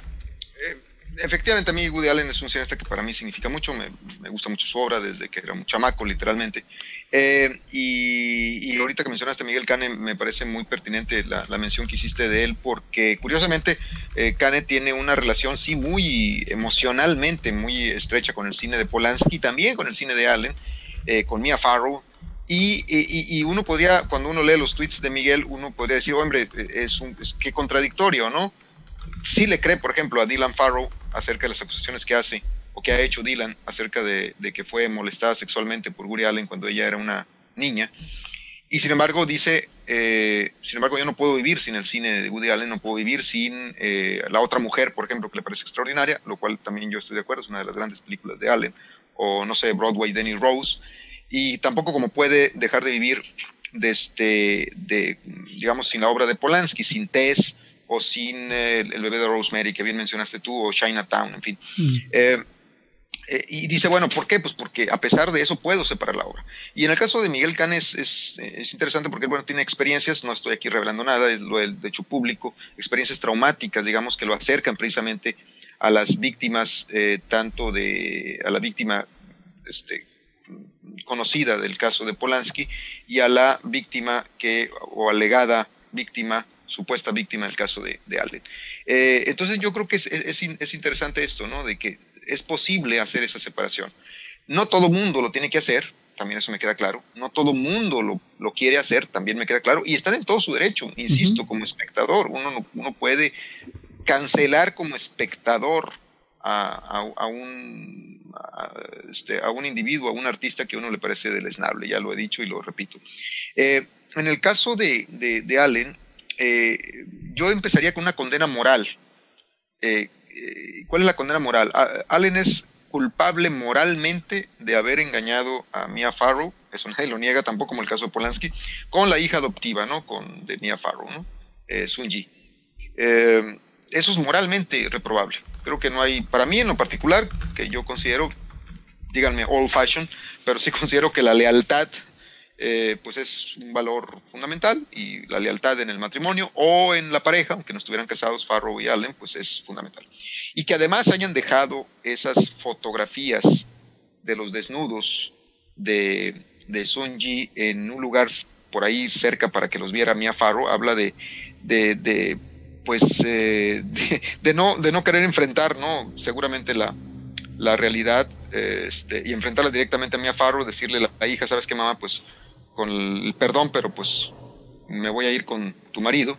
efectivamente a mí Woody Allen es un cineasta que para mí significa mucho, me, gusta mucho su obra desde que era un chamaco literalmente. Eh, y, ahorita que mencionaste a Miguel Cane, me parece muy pertinente la, mención que hiciste de él, porque curiosamente eh, Cane tiene una relación, sí, muy emocionalmente muy estrecha con el cine de Polanski, también con el cine de Allen, eh, con Mia Farrow. Y, uno podría, cuando uno lee los tweets de Miguel, uno podría decir, hombre, es un, qué contradictorio, ¿no? Sí le cree, por ejemplo, a Dylan Farrow acerca de las acusaciones que hace o que ha hecho Dylan acerca de, que fue molestada sexualmente por Guri Allen cuando ella era una niña. Y sin embargo dice, eh, sin embargo yo no puedo vivir sin el cine de Woody Allen, no puedo vivir sin eh, La otra mujer, por ejemplo, que le parece extraordinaria, lo cual también yo estoy de acuerdo, es una de las grandes películas de Allen, o no sé, Broadway, Danny Rose, y tampoco como puede dejar de vivir de este, de, digamos, sin la obra de Polanski, sin Tess, o sin eh, el bebé de Rosemary, que bien mencionaste tú, o Chinatown, en fin. Mm. Eh, y dice, bueno, ¿por qué? Pues porque a pesar de eso puedo separar la obra. Y en el caso de Miguel Canes es, es, interesante porque, bueno, tiene experiencias, no estoy aquí revelando nada, es lo de hecho público, experiencias traumáticas, digamos, que lo acercan precisamente a las víctimas, eh, tanto de, a la víctima este, conocida del caso de Polanski y a la víctima que, o alegada víctima, supuesta víctima del caso de, de Alden. Eh, entonces yo creo que es, es, es interesante esto, ¿no? De que es posible hacer esa separación. No todo mundo lo tiene que hacer, también eso me queda claro. No todo mundo lo, lo, quiere hacer, también me queda claro. Y están en todo su derecho, insisto, como espectador. Uno, uno puede cancelar como espectador a, a, un, este, a, un individuo, a un artista que a uno le parece deleznable, ya lo he dicho y lo repito. Eh, en el caso de, de, Allen, eh, yo empezaría con una condena moral. Eh, eh, ¿cuál es la condena moral? Allen es culpable moralmente de haber engañado a Mia Farrow, eso nadie lo niega tampoco como el caso de Polanski, con la hija adoptiva, ¿no? Con, de Mia Farrow, ¿no? Eh, Sunji. Eh, eso es moralmente reprobable. Creo que no hay, para mí en lo particular, que yo considero, díganme old fashion, pero sí considero que la lealtad eh, pues es un valor fundamental y la lealtad en el matrimonio o en la pareja, aunque no estuvieran casados, Farrow y Allen, pues es fundamental. Y que además hayan dejado esas fotografías de los desnudos de, de Sunji en un lugar por ahí cerca para que los viera Mia Farrow, habla de, de, pues eh, de, no, de no querer enfrentar, ¿no? Seguramente la, la realidad este, y enfrentarla directamente a Mia Farrow, decirle a la hija, ¿sabes qué, mamá? Pues con el perdón, pero pues me voy a ir con tu marido.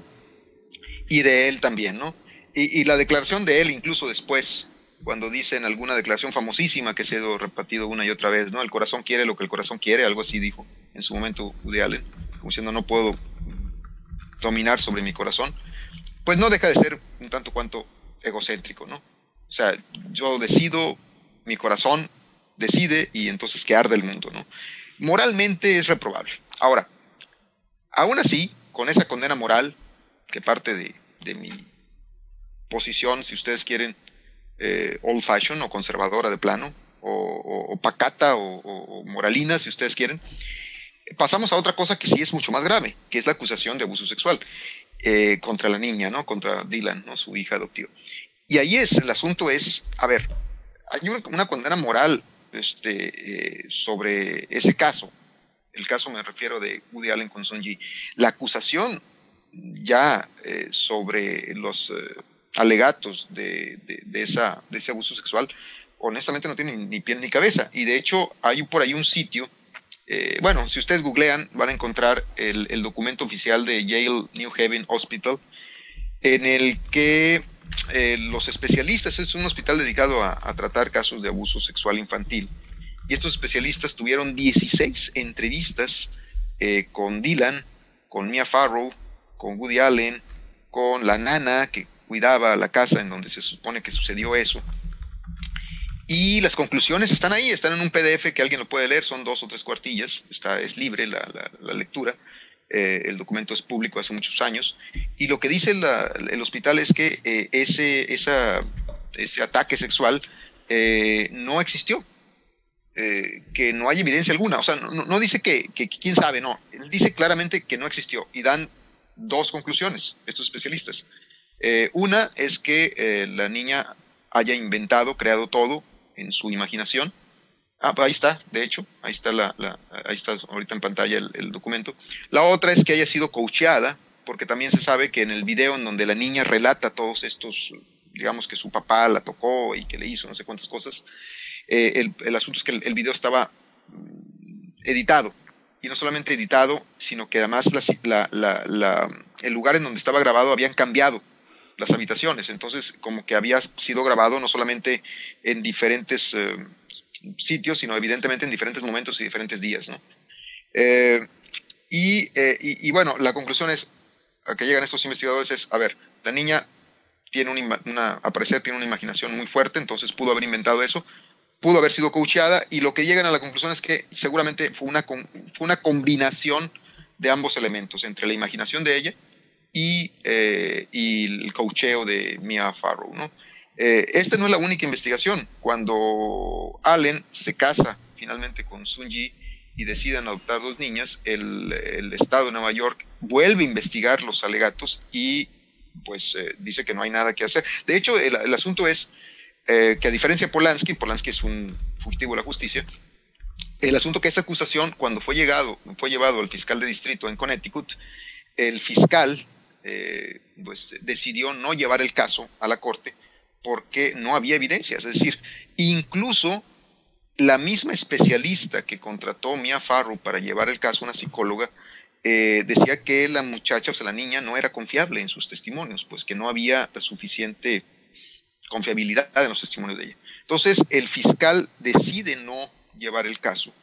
Y de él también, ¿no? Y, la declaración de él incluso después, cuando dice en alguna declaración famosísima que se ha repetido una y otra vez, ¿no? El corazón quiere lo que el corazón quiere, algo así dijo en su momento Woody Allen, como diciendo no puedo dominar sobre mi corazón, pues no deja de ser un tanto cuanto egocéntrico, ¿no? O sea, yo decido, mi corazón decide y entonces que arde el mundo, ¿no? Moralmente es reprobable. Ahora, aún así, con esa condena moral, que parte de, mi posición, si ustedes quieren, eh, old fashion o conservadora de plano, o, pacata o, moralina, si ustedes quieren, pasamos a otra cosa que sí es mucho más grave, que es la acusación de abuso sexual eh, contra la niña, ¿no? Contra Dylan, ¿no? Su hija adoptiva. Y ahí es, el asunto es, a ver, hay una condena moral este, eh, sobre ese caso. El caso me refiero de Woody Allen con Sunji. La acusación ya eh, sobre los eh, alegatos de, esa, de ese abuso sexual, honestamente no tiene ni pie ni cabeza. Y de hecho hay por ahí un sitio, bueno, si ustedes googlean van a encontrar el, el documento oficial de Yale New Haven Hospital, en el que eh, los especialistas, es un hospital dedicado a, tratar casos de abuso sexual infantil, y estos especialistas tuvieron 16 entrevistas eh, con Dylan, con Mia Farrow, con Woody Allen, con la nana que cuidaba la casa en donde se supone que sucedió eso. Y las conclusiones están ahí, están en un PDF que alguien lo puede leer, son dos o tres cuartillas, está, es libre la, la lectura. Eh, el documento es público hace muchos años, y lo que dice el hospital es que eh, ese, ese ataque sexual eh, no existió, que no hay evidencia alguna, o sea, no, dice que, quién sabe, no, él dice claramente que no existió, y dan dos conclusiones estos especialistas. una es que la niña haya inventado, creado todo en su imaginación, Ah, pues ahí está, de hecho, ahí está, la, ahí está ahorita en pantalla el, documento. La otra es que haya sido coacheada, porque también se sabe que en el video en donde la niña relata todos estos, digamos que su papá la tocó y que le hizo no sé cuántas cosas, eh, el, asunto es que el, video estaba mm, editado. Y no solamente editado, sino que además el lugar en donde estaba grabado habían cambiado las habitaciones. Entonces, como que había sido grabado no solamente en diferentes... Eh, sitios, sino evidentemente en diferentes momentos y diferentes días. ¿no? Eh, Y, eh, y, bueno, la conclusión es, a que llegan estos investigadores es, a ver, la niña tiene una, una, a parecer tiene una imaginación muy fuerte, entonces pudo haber inventado eso, pudo haber sido coacheada y lo que llegan a la conclusión es que seguramente fue una, fue una combinación de ambos elementos, entre la imaginación de ella y, eh, y el coacheo de Mia Farrow. ¿no? Eh, esta no es la única investigación. Cuando Allen se casa finalmente con Sun Ji y deciden adoptar dos niñas, el, Estado de Nueva York vuelve a investigar los alegatos y pues eh, dice que no hay nada que hacer. De hecho, el, el asunto es eh, que a diferencia de Polanski, Polanski es un fugitivo de la justicia, el asunto que esta acusación, cuando fue, llegado, fue llevado al fiscal de distrito en Connecticut, el fiscal eh, pues, decidió no llevar el caso a la corte porque no había evidencias. Es decir, incluso la misma especialista que contrató Mia Farrow para llevar el caso, una psicóloga, eh, decía que la muchacha, o sea, la niña, no era confiable en sus testimonios, pues que no había la suficiente confiabilidad en los testimonios de ella. Entonces, el fiscal decide no llevar el caso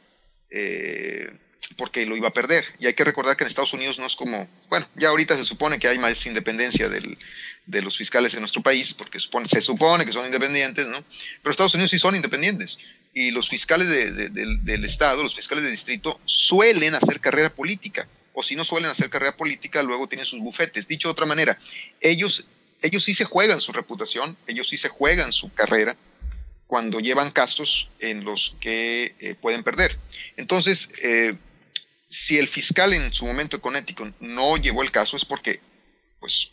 eh, porque lo iba a perder. Y hay que recordar que en Estados Unidos no es como, bueno, ya ahorita se supone que hay más independencia del, de los fiscales en nuestro país, porque se supone que son independientes, ¿no? Pero Estados Unidos sí son independientes. Y los fiscales del Estado, los fiscales de distrito, suelen hacer carrera política. O si no suelen hacer carrera política, luego tienen sus bufetes. Dicho de otra manera, ellos ellos sí se juegan su reputación, ellos sí se juegan su carrera cuando llevan casos en los que eh, pueden perder. Entonces, eh, si el fiscal en su momento de Connecticut no llevó el caso es porque, pues,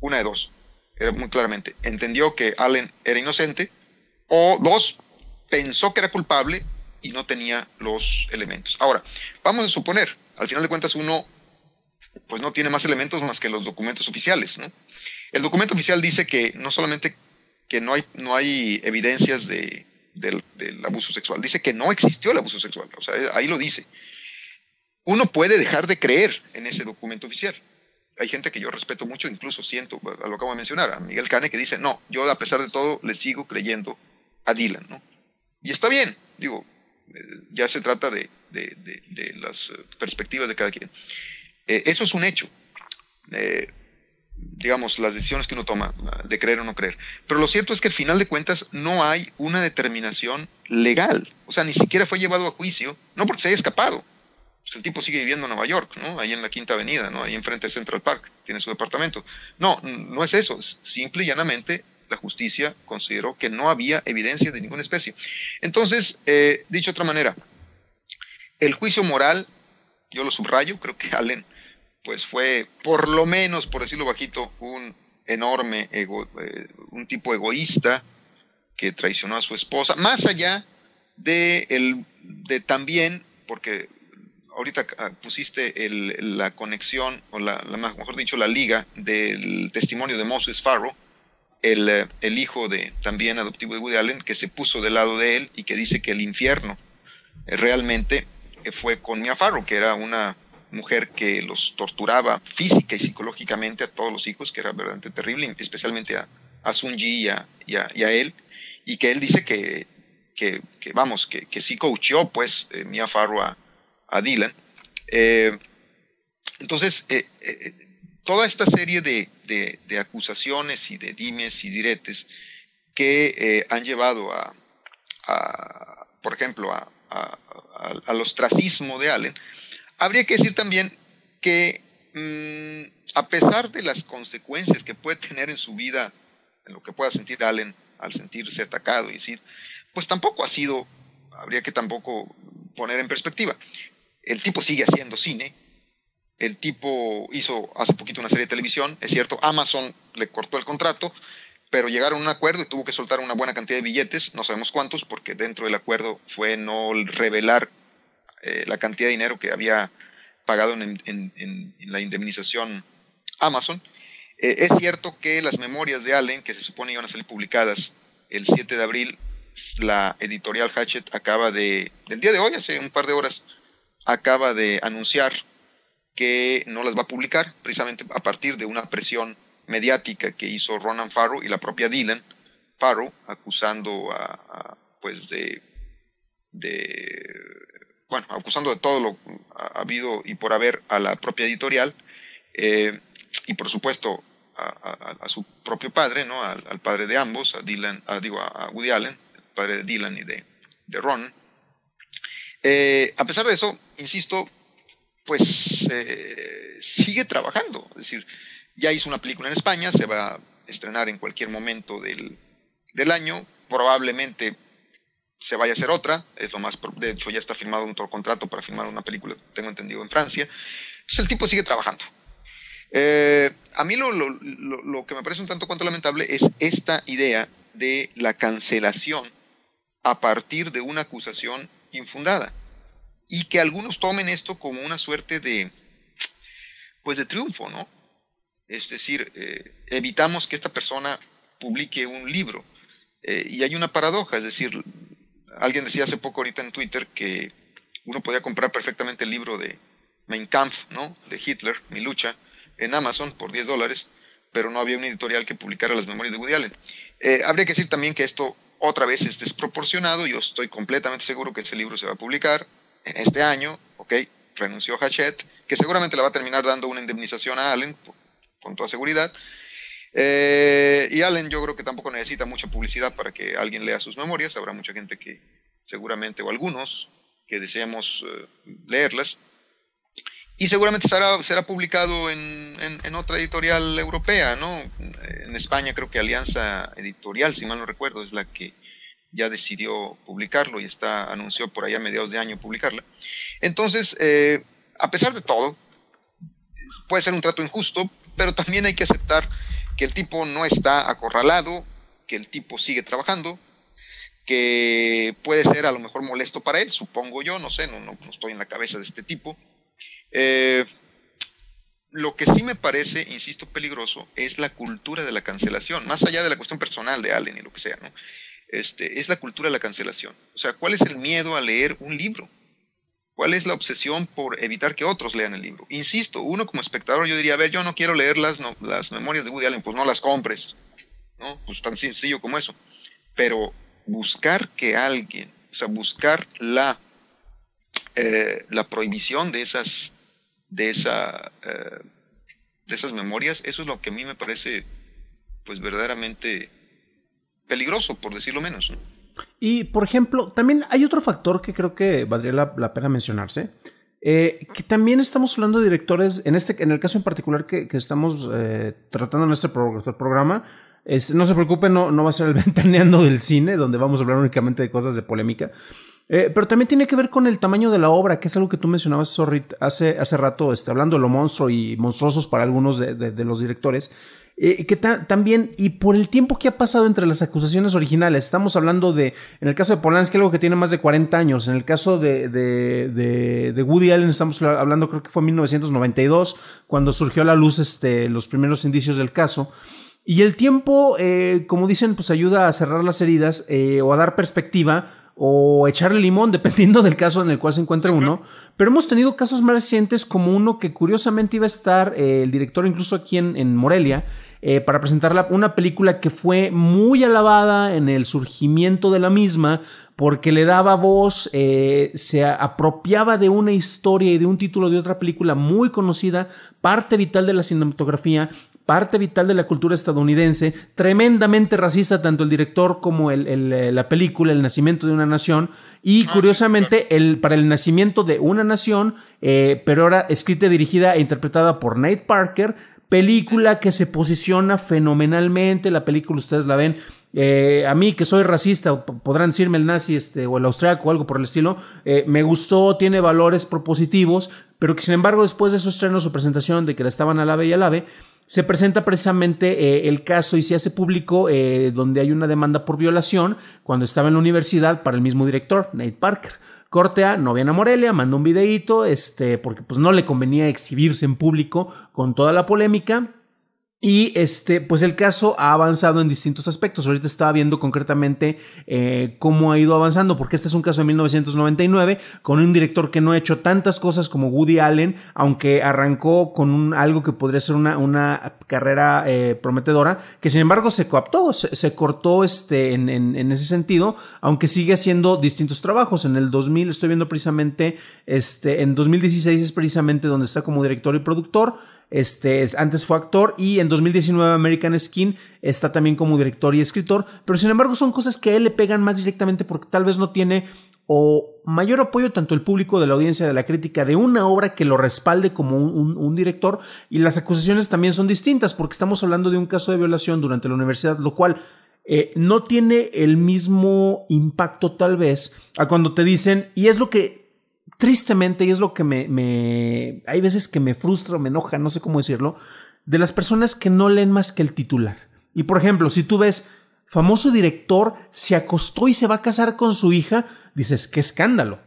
una de dos, era muy claramente, entendió que Allen era inocente, o dos, pensó que era culpable y no tenía los elementos. Ahora, vamos a suponer, al final de cuentas uno, pues no tiene más elementos más que los documentos oficiales, ¿no? El documento oficial dice que no solamente que no hay, no hay evidencias de, del, abuso sexual, dice que no existió el abuso sexual, o sea, ahí lo dice. Uno puede dejar de creer en ese documento oficial. Hay gente que yo respeto mucho, incluso siento, lo acabo de mencionar, a Miguel Cane, que dice, no, yo a pesar de todo le sigo creyendo a Dylan, ¿no? Y está bien, digo, eh, ya se trata de, las perspectivas de cada quien. Eh, eso es un hecho. Eh, digamos, las decisiones que uno toma, de creer o no creer. Pero lo cierto es que al final de cuentas no hay una determinación legal. O sea, ni siquiera fue llevado a juicio, no porque se haya escapado. Pues el tipo sigue viviendo en Nueva York, ¿no? Ahí en la Quinta Avenida, ¿no? Ahí enfrente de Central Park, tiene su departamento. No, no es eso. Simple y llanamente la justicia consideró que no había evidencia de ninguna especie. Entonces, eh, dicho de otra manera, el juicio moral, yo lo subrayo, creo que Allen pues fue, por lo menos, por decirlo bajito, un enorme, ego, eh, un tipo egoísta que traicionó a su esposa, más allá de, el, de también, porque ahorita ah, pusiste la conexión, o la, mejor dicho, la liga del testimonio de Moses Farrow, el, eh, el, hijo de también adoptivo de Woody Allen, que se puso del lado de él y que dice que el infierno eh, realmente fue con Mia Farrow, que era una mujer que los torturaba física y psicológicamente a todos los hijos, que era verdaderamente terrible, especialmente a, a y a, y, a, él, y que él dice que, que, vamos, que, que, sí coacheó pues eh, Mia Farrow a, a Dylan. Eh, entonces, eh, toda esta serie de, de, acusaciones y de dimes y diretes que han llevado a, a, por ejemplo, a, al ostracismo de Allen, Habría que decir también que mm, a pesar de las consecuencias que puede tener en su vida, en lo que pueda sentir Allen al sentirse atacado y decir, pues tampoco ha sido, habría que tampoco poner en perspectiva. El tipo sigue haciendo cine, el tipo hizo hace poquito una serie de televisión, es cierto, Amazon le cortó el contrato, pero llegaron a un acuerdo y tuvo que soltar una buena cantidad de billetes, no sabemos cuántos, porque dentro del acuerdo fue no revelar eh, la cantidad de dinero que había pagado en, la indemnización Amazon. Eh, es cierto que las memorias de Allen, que se supone iban a salir publicadas el 7 de abril, la editorial Hatchet acaba de, del día de hoy, hace un par de horas, acaba de anunciar que no las va a publicar, precisamente a partir de una presión mediática que hizo Ronan Farrow y la propia Dylan Farrow, acusando a, pues de, de bueno, acusando de todo lo ha habido y por haber a la propia editorial eh, y por supuesto a, su propio padre, ¿no? Al, padre de ambos, a Dylan, digo, a Woody Allen, el padre de Dylan y de, de Ron. Eh, a pesar de eso, insisto, pues eh, sigue trabajando. Es decir, ya hizo una película en España, se va a estrenar en cualquier momento del, del año, probablemente se vaya a hacer otra, es lo más, de hecho ya está firmado un contrato para filmar una película, tengo entendido, en Francia. Entonces el tipo sigue trabajando. Eh, a mí lo, lo, que me parece un tanto cuanto lamentable es esta idea de la cancelación a partir de una acusación infundada y que algunos tomen esto como una suerte de pues de triunfo, ¿no? Es decir, eh, evitamos que esta persona publique un libro. Eh, y hay una paradoja, es decir, alguien decía hace poco ahorita en Twitter que uno podía comprar perfectamente el libro de Mein Kampf, ¿no? De Hitler, Mi lucha, en Amazon por 10 dólares, pero no había una editorial que publicara las memorias de Woody Allen. Eh, habría que decir también que esto otra vez es desproporcionado. Yo estoy completamente seguro que ese libro se va a publicar este año, ¿ok? Renunció Hachette, que seguramente le va a terminar dando una indemnización a Allen, con toda seguridad. Eh, y Allen yo creo que tampoco necesita mucha publicidad para que alguien lea sus memorias. Habrá mucha gente que seguramente, o algunos, que deseamos eh, leerlas. Y seguramente será, publicado en, otra editorial europea, ¿no? En España creo que Alianza Editorial, si mal no recuerdo, es la que ya decidió publicarlo y está anunció por allá a mediados de año publicarla. Entonces, eh, a pesar de todo, puede ser un trato injusto, pero también hay que aceptar que el tipo no está acorralado, que el tipo sigue trabajando, que puede ser a lo mejor molesto para él, supongo yo, no sé, no, estoy en la cabeza de este tipo. Eh, lo que sí me parece, insisto, peligroso es la cultura de la cancelación, más allá de la cuestión personal de Allen y lo que sea, ¿no? Este, es la cultura de la cancelación. O sea, ¿cuál es el miedo a leer un libro? ¿Cuál es la obsesión por evitar que otros lean el libro? Insisto, uno como espectador yo diría, a ver, yo no quiero leer las, las memorias de Woody Allen, pues no las compres. ¿no? Pues tan sencillo como eso. Pero buscar que alguien, o sea, buscar la, eh, la prohibición de esas, de, esa, eh, de esas memorias, eso es lo que a mí me parece pues verdaderamente peligroso, por decirlo menos. Y, por ejemplo, también hay otro factor que creo que valdría la, pena mencionarse. Eh, que también estamos hablando de directores, en, este, en el caso en particular que, estamos eh, tratando en este programa, no se preocupen, no, no va a ser el ventaneando del cine, donde vamos a hablar únicamente de cosas de polémica. Eh, pero también tiene que ver con el tamaño de la obra, que es algo que tú mencionabas hace, hace rato, este, hablando de lo monstruo y monstruosos para algunos de los directores. Eh, que también, y por el tiempo que ha pasado entre las acusaciones originales, estamos hablando de, en el caso de Polanski, algo que tiene más de 40 años, en el caso de, de, de, Woody Allen, estamos hablando, creo que fue en 1992, cuando surgió a la luz este, los primeros indicios del caso. Y el tiempo, eh, como dicen, pues ayuda a cerrar las heridas eh, o a dar perspectiva o echarle limón, dependiendo del caso en el cual se encuentre uno. Pero hemos tenido casos más recientes, como uno que curiosamente iba a estar el director incluso aquí en, en Morelia, eh, para presentar una película que fue muy alabada en el surgimiento de la misma porque le daba voz, eh, se apropiaba de una historia y de un título de otra película muy conocida, parte vital de la cinematografía, parte vital de la cultura estadounidense, tremendamente racista tanto el director como el, la película, El nacimiento de una nación, y ah, curiosamente el, para el nacimiento de una nación, eh, pero ahora escrita, dirigida e interpretada por Nate Parker, película que se posiciona fenomenalmente, la película ustedes la ven, eh, a mí que soy racista, podrán decirme el nazi este, o el austriaco o algo por el estilo, eh, me gustó, tiene valores propositivos, pero que sin embargo después de su estreno, su presentación de que la estaban al ave y al ave, se presenta precisamente eh, el caso y se hace público donde hay una demanda por violación cuando estaba en la universidad para el mismo director, Nate Parker. Corte A, no viene a Morelia, manda un videíto, este, porque pues no le convenía exhibirse en público con toda la polémica. Y este, pues el caso ha avanzado en distintos aspectos. Ahorita estaba viendo concretamente eh, cómo ha ido avanzando, porque este es un caso de 1999 con un director que no ha hecho tantas cosas como Woody Allen, aunque arrancó con un, algo que podría ser una, una carrera eh, prometedora, que sin embargo se coaptó, se, cortó este, en, en, en, ese sentido, aunque sigue haciendo distintos trabajos. En el 2000 estoy viendo precisamente, este, en 2016 es precisamente donde está como director y productor. Este, antes fue actor y en 2019 American Skin está también como director y escritor, pero sin embargo son cosas que a él le pegan más directamente porque tal vez no tiene o mayor apoyo tanto el público de la audiencia de la crítica de una obra que lo respalde como un, director y las acusaciones también son distintas porque estamos hablando de un caso de violación durante la universidad, lo cual eh, no tiene el mismo impacto tal vez a cuando te dicen, y es lo que tristemente, y es lo que me, me, hay veces que me frustra o me enoja, no sé cómo decirlo, de las personas que no leen más que el titular. Y por ejemplo, si tú ves, famoso director se acostó y se va a casar con su hija, dices, qué escándalo.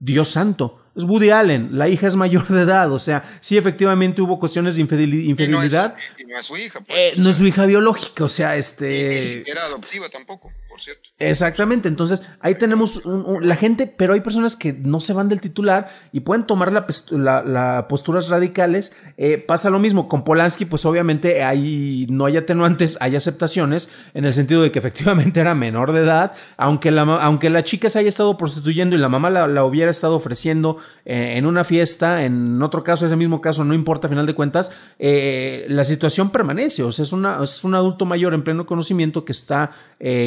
Dios santo. Es Woody Allen, la hija es mayor de edad, o sea, sí efectivamente hubo cuestiones de infidelidad. Y no es, su hija, pues. eh, no es su hija biológica, o sea, este... Era adoptiva tampoco. Exactamente, entonces ahí tenemos la gente, pero hay personas que no se van del titular y pueden tomar la, posturas radicales. Eh, pasa lo mismo con Polanski, pues obviamente hay, no hay atenuantes, hay aceptaciones, en el sentido de que efectivamente era menor de edad, aunque la, aunque la chica se haya estado prostituyendo y la mamá la, hubiera estado ofreciendo eh, en una fiesta, en otro caso, ese mismo caso, no importa, a final de cuentas, eh, la situación permanece, o sea, es, una, es un adulto mayor en pleno conocimiento que está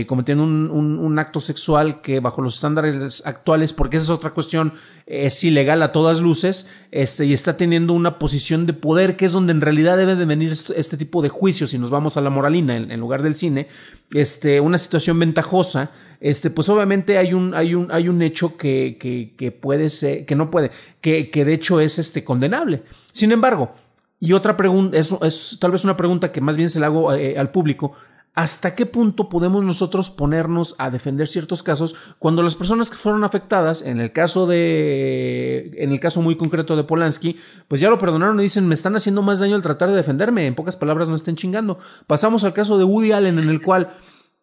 cometiendo un acto sexual que bajo los estándares actuales, porque esa es otra cuestión, es ilegal a todas luces, este, y está teniendo una posición de poder que es donde en realidad debe de venir este, tipo de juicios, si nos vamos a la moralina en, lugar del cine, este, una situación ventajosa, este, pues obviamente hay un, hay un, hay un hecho que, que, puede ser, que no puede, que, que de hecho es este, condenable. Sin embargo, y otra pregunta, es, es, tal vez una pregunta que más bien se la hago eh, al público, ¿Hasta qué punto podemos nosotros ponernos a defender ciertos casos cuando las personas que fueron afectadas, en el caso de, en el caso muy concreto de Polanski, pues ya lo perdonaron y dicen, me están haciendo más daño al tratar de defenderme, en pocas palabras no estén chingando. Pasamos al caso de Woody Allen en el cual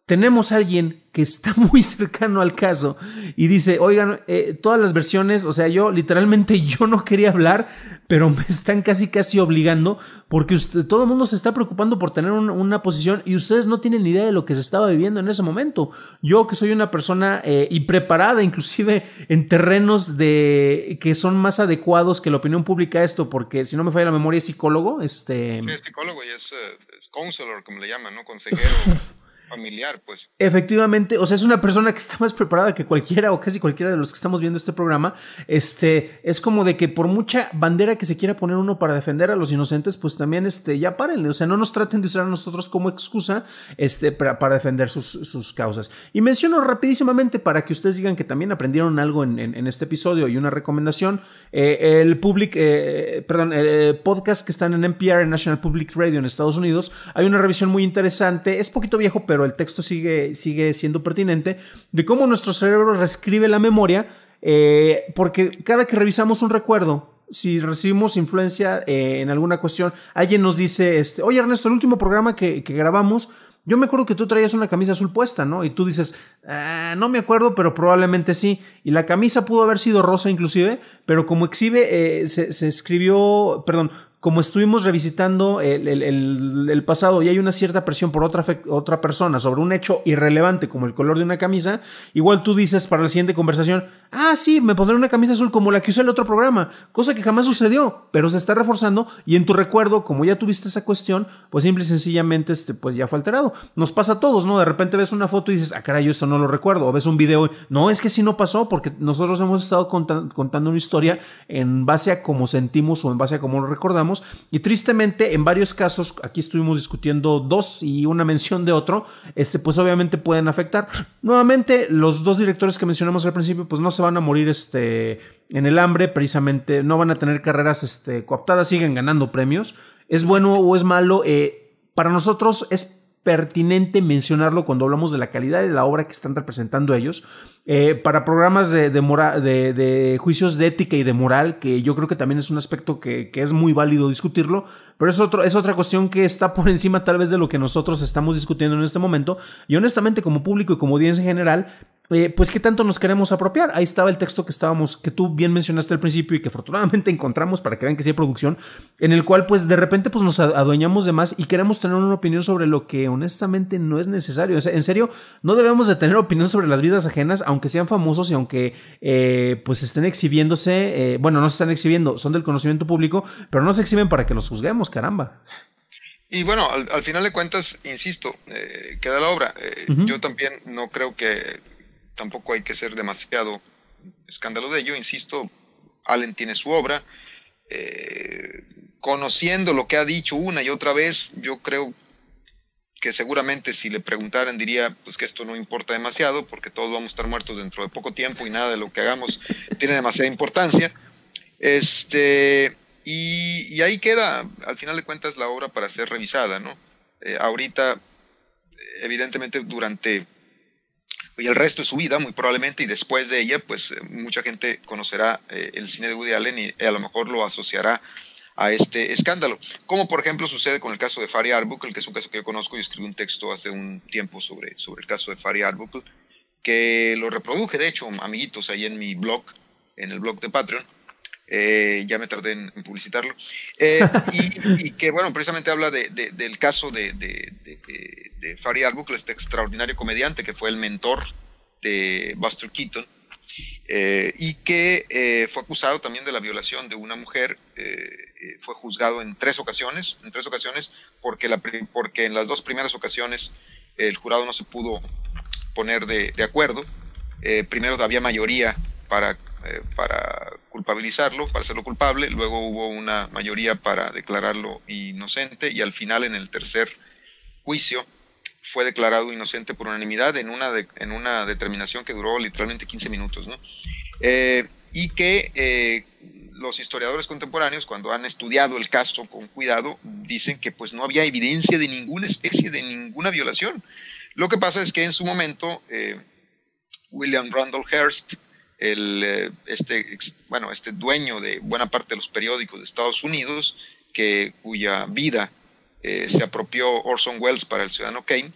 tenemos a alguien que está muy cercano al caso y dice, oigan, eh, todas las versiones, o sea, yo literalmente yo no quería hablar, pero me están casi casi obligando porque usted, todo el mundo se está preocupando por tener una posición y ustedes no tienen ni idea de lo que se estaba viviendo en ese momento. Yo que soy una persona eh, y preparada inclusive en terrenos de que son más adecuados que la opinión pública esto, porque si no me falla la memoria es psicólogo, este... es psicólogo y es, eh, counselor, como le llaman, ¿no? Consejero. familiar, pues. Efectivamente, o sea, es una persona que está más preparada que cualquiera o casi cualquiera de los que estamos viendo este programa. Este, es como de que por mucha bandera que se quiera poner uno para defender a los inocentes, pues también, este, ya párenle, o sea, no nos traten de usar a nosotros como excusa, este, para, defender sus, sus, causas. Y menciono rapidísimamente para que ustedes digan que también aprendieron algo en, en, este episodio y una recomendación, eh, el public, eh, perdón, el eh, podcast que están en NPR, en National Public Radio en Estados Unidos, hay una revisión muy interesante, es poquito viejo, pero el texto sigue, sigue siendo pertinente, de cómo nuestro cerebro reescribe la memoria, eh, porque cada que revisamos un recuerdo, si recibimos influencia eh, en alguna cuestión, alguien nos dice, este, oye Ernesto, el último programa que, grabamos, yo me acuerdo que tú traías una camisa azul puesta, ¿no? Y tú dices, ah, no me acuerdo, pero probablemente sí. Y la camisa pudo haber sido rosa inclusive, pero como exhibe, eh, se, se, escribió, perdón, como estuvimos revisitando el, pasado y hay una cierta presión por otra, otra persona sobre un hecho irrelevante como el color de una camisa, igual tú dices para la siguiente conversación, ah, sí, me pondré una camisa azul como la que usé en el otro programa, cosa que jamás sucedió, pero se está reforzando y en tu recuerdo, como ya tuviste esa cuestión, pues simple y sencillamente este, pues ya fue alterado. Nos pasa a todos, ¿no? De repente ves una foto y dices, ah, caray, yo esto no lo recuerdo, o ves un video, no, es que sí no pasó porque nosotros hemos estado contando una historia en base a cómo sentimos o en base a cómo lo recordamos y tristemente en varios casos, aquí estuvimos discutiendo dos y una mención de otro, este, pues obviamente pueden afectar. Nuevamente, los dos directores que mencionamos al principio, pues no se van a morir este, en el hambre, precisamente no van a tener carreras este, cooptadas, siguen ganando premios. Es bueno o es malo, eh, para nosotros es pertinente mencionarlo cuando hablamos de la calidad de la obra que están representando ellos. Eh, para programas de, de, de, juicios de ética y de moral, que yo creo que también es un aspecto que, que, es muy válido discutirlo, pero es, otro, es otra cuestión que está por encima tal vez de lo que nosotros estamos discutiendo en este momento. Y honestamente, como público y como audiencia en general, eh, pues qué tanto nos queremos apropiar. Ahí estaba el texto que estábamos, que tú bien mencionaste al principio y que afortunadamente encontramos para que vean que sí hay producción, en el cual pues de repente pues nos adueñamos de más y queremos tener una opinión sobre lo que honestamente no es necesario. en serio, no debemos de tener opinión sobre las vidas ajenas, aunque sean famosos y aunque eh, pues estén exhibiéndose, eh, bueno, no se están exhibiendo, son del conocimiento público, pero no se exhiben para que los juzguemos, caramba. Y bueno, al, final de cuentas, insisto, queda la obra. Yo también no creo que tampoco hay que ser demasiado escándalo de ello, insisto, Allen tiene su obra, eh, conociendo lo que ha dicho una y otra vez, yo creo que seguramente si le preguntaran diría pues que esto no importa demasiado porque todos vamos a estar muertos dentro de poco tiempo y nada de lo que hagamos tiene demasiada importancia. Este, y, ahí queda, al final de cuentas, la obra para ser revisada, ¿no? Eh, ahorita, evidentemente, durante y el resto de su vida, muy probablemente, y después de ella, pues eh, mucha gente conocerá eh, el cine de Woody Allen y a lo mejor lo asociará a este escándalo. Como por ejemplo sucede con el caso de Fari Arbuckle, que es un caso que yo conozco y escribí un texto hace un tiempo sobre, sobre el caso de Fari Arbuckle, que lo reproduje, de hecho, amiguitos, ahí en mi blog, en el blog de Patreon. Eh, ya me tardé en, publicitarlo. y, que, bueno, precisamente habla del caso de, de Fari Arbuckle, este extraordinario comediante que fue el mentor de Buster Keaton, eh, y que eh, fue acusado también de la violación de una mujer, eh, fue juzgado en tres ocasiones, en tres ocasiones, porque, la, porque en las dos primeras ocasiones el jurado no se pudo poner de, de acuerdo. primero había mayoría para, para culpabilizarlo, para hacerlo culpable, luego hubo una mayoría para declararlo inocente y al final en el tercer juicio fue declarado inocente por unanimidad en una, en una determinación que duró literalmente 15 minutos. ¿no? Eh, y que eh, los historiadores contemporáneos, cuando han estudiado el caso con cuidado, dicen que pues no había evidencia de ninguna especie, de ninguna violación. Lo que pasa es que en su momento eh, William Randall Hearst, el, este, bueno, este dueño de buena parte de los periódicos de Estados Unidos, que, cuya vida se apropió Orson Welles para el Ciudadano Kane,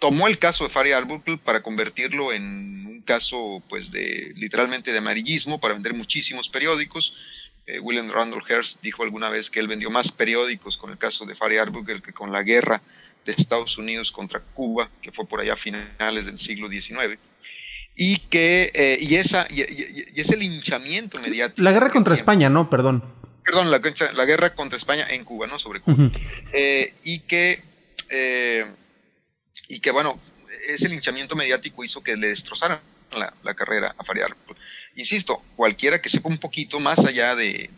tomó el caso de Fari Arbuckle para convertirlo en un caso, pues, de literalmente de amarillismo, para vender muchísimos periódicos. Eh, William Randall Hearst dijo alguna vez que él vendió más periódicos con el caso de Fari Arbuckle que con la guerra de Estados Unidos contra Cuba, que fue por allá a finales del siglo XIX. Y que, eh, y, esa, y, ese linchamiento mediático. La guerra contra España, ¿no? Perdón. Perdón, la, la, guerra contra España en Cuba, ¿no? Sobre Cuba. Eh, y que y que bueno, ese linchamiento mediático hizo que le destrozaran la, carrera a Fariar. Insisto, cualquiera que sepa un poquito más allá de,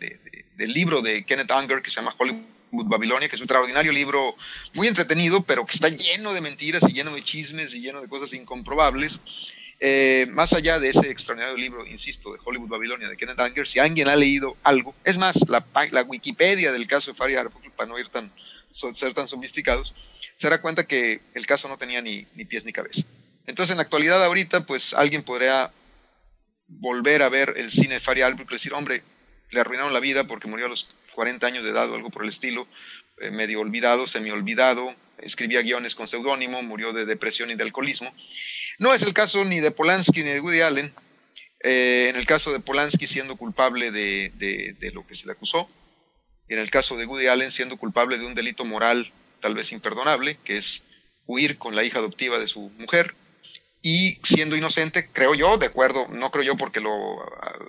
del libro de Kenneth Unger que se llama Hollywood Babilonia, que es un extraordinario libro muy entretenido, pero que está lleno de mentiras y lleno de chismes y lleno de cosas incomprobables. Eh, más allá de ese extraordinario libro, insisto, de Hollywood Babilonia de Kenneth Unger, si alguien ha leído algo, es más, la, Wikipedia del caso de Fariar, para no ir tan, ser tan sofisticados, se dará cuenta que el caso no tenía ni, pies ni cabeza. Entonces, en la actualidad, ahorita, pues alguien podría volver a ver el cine de Fari Albert y decir, hombre, le arruinaron la vida porque murió a los 40 años de edad o algo por el estilo, eh, medio olvidado, semi olvidado, escribía guiones con seudónimo, murió de depresión y de alcoholismo. No es el caso ni de Polanski ni de Woody Allen. Eh, en el caso de Polanski siendo culpable de, de, lo que se le acusó, y en el caso de Woody Allen siendo culpable de un delito moral tal vez imperdonable, que es huir con la hija adoptiva de su mujer, y siendo inocente, creo yo, de acuerdo, no creo yo porque lo,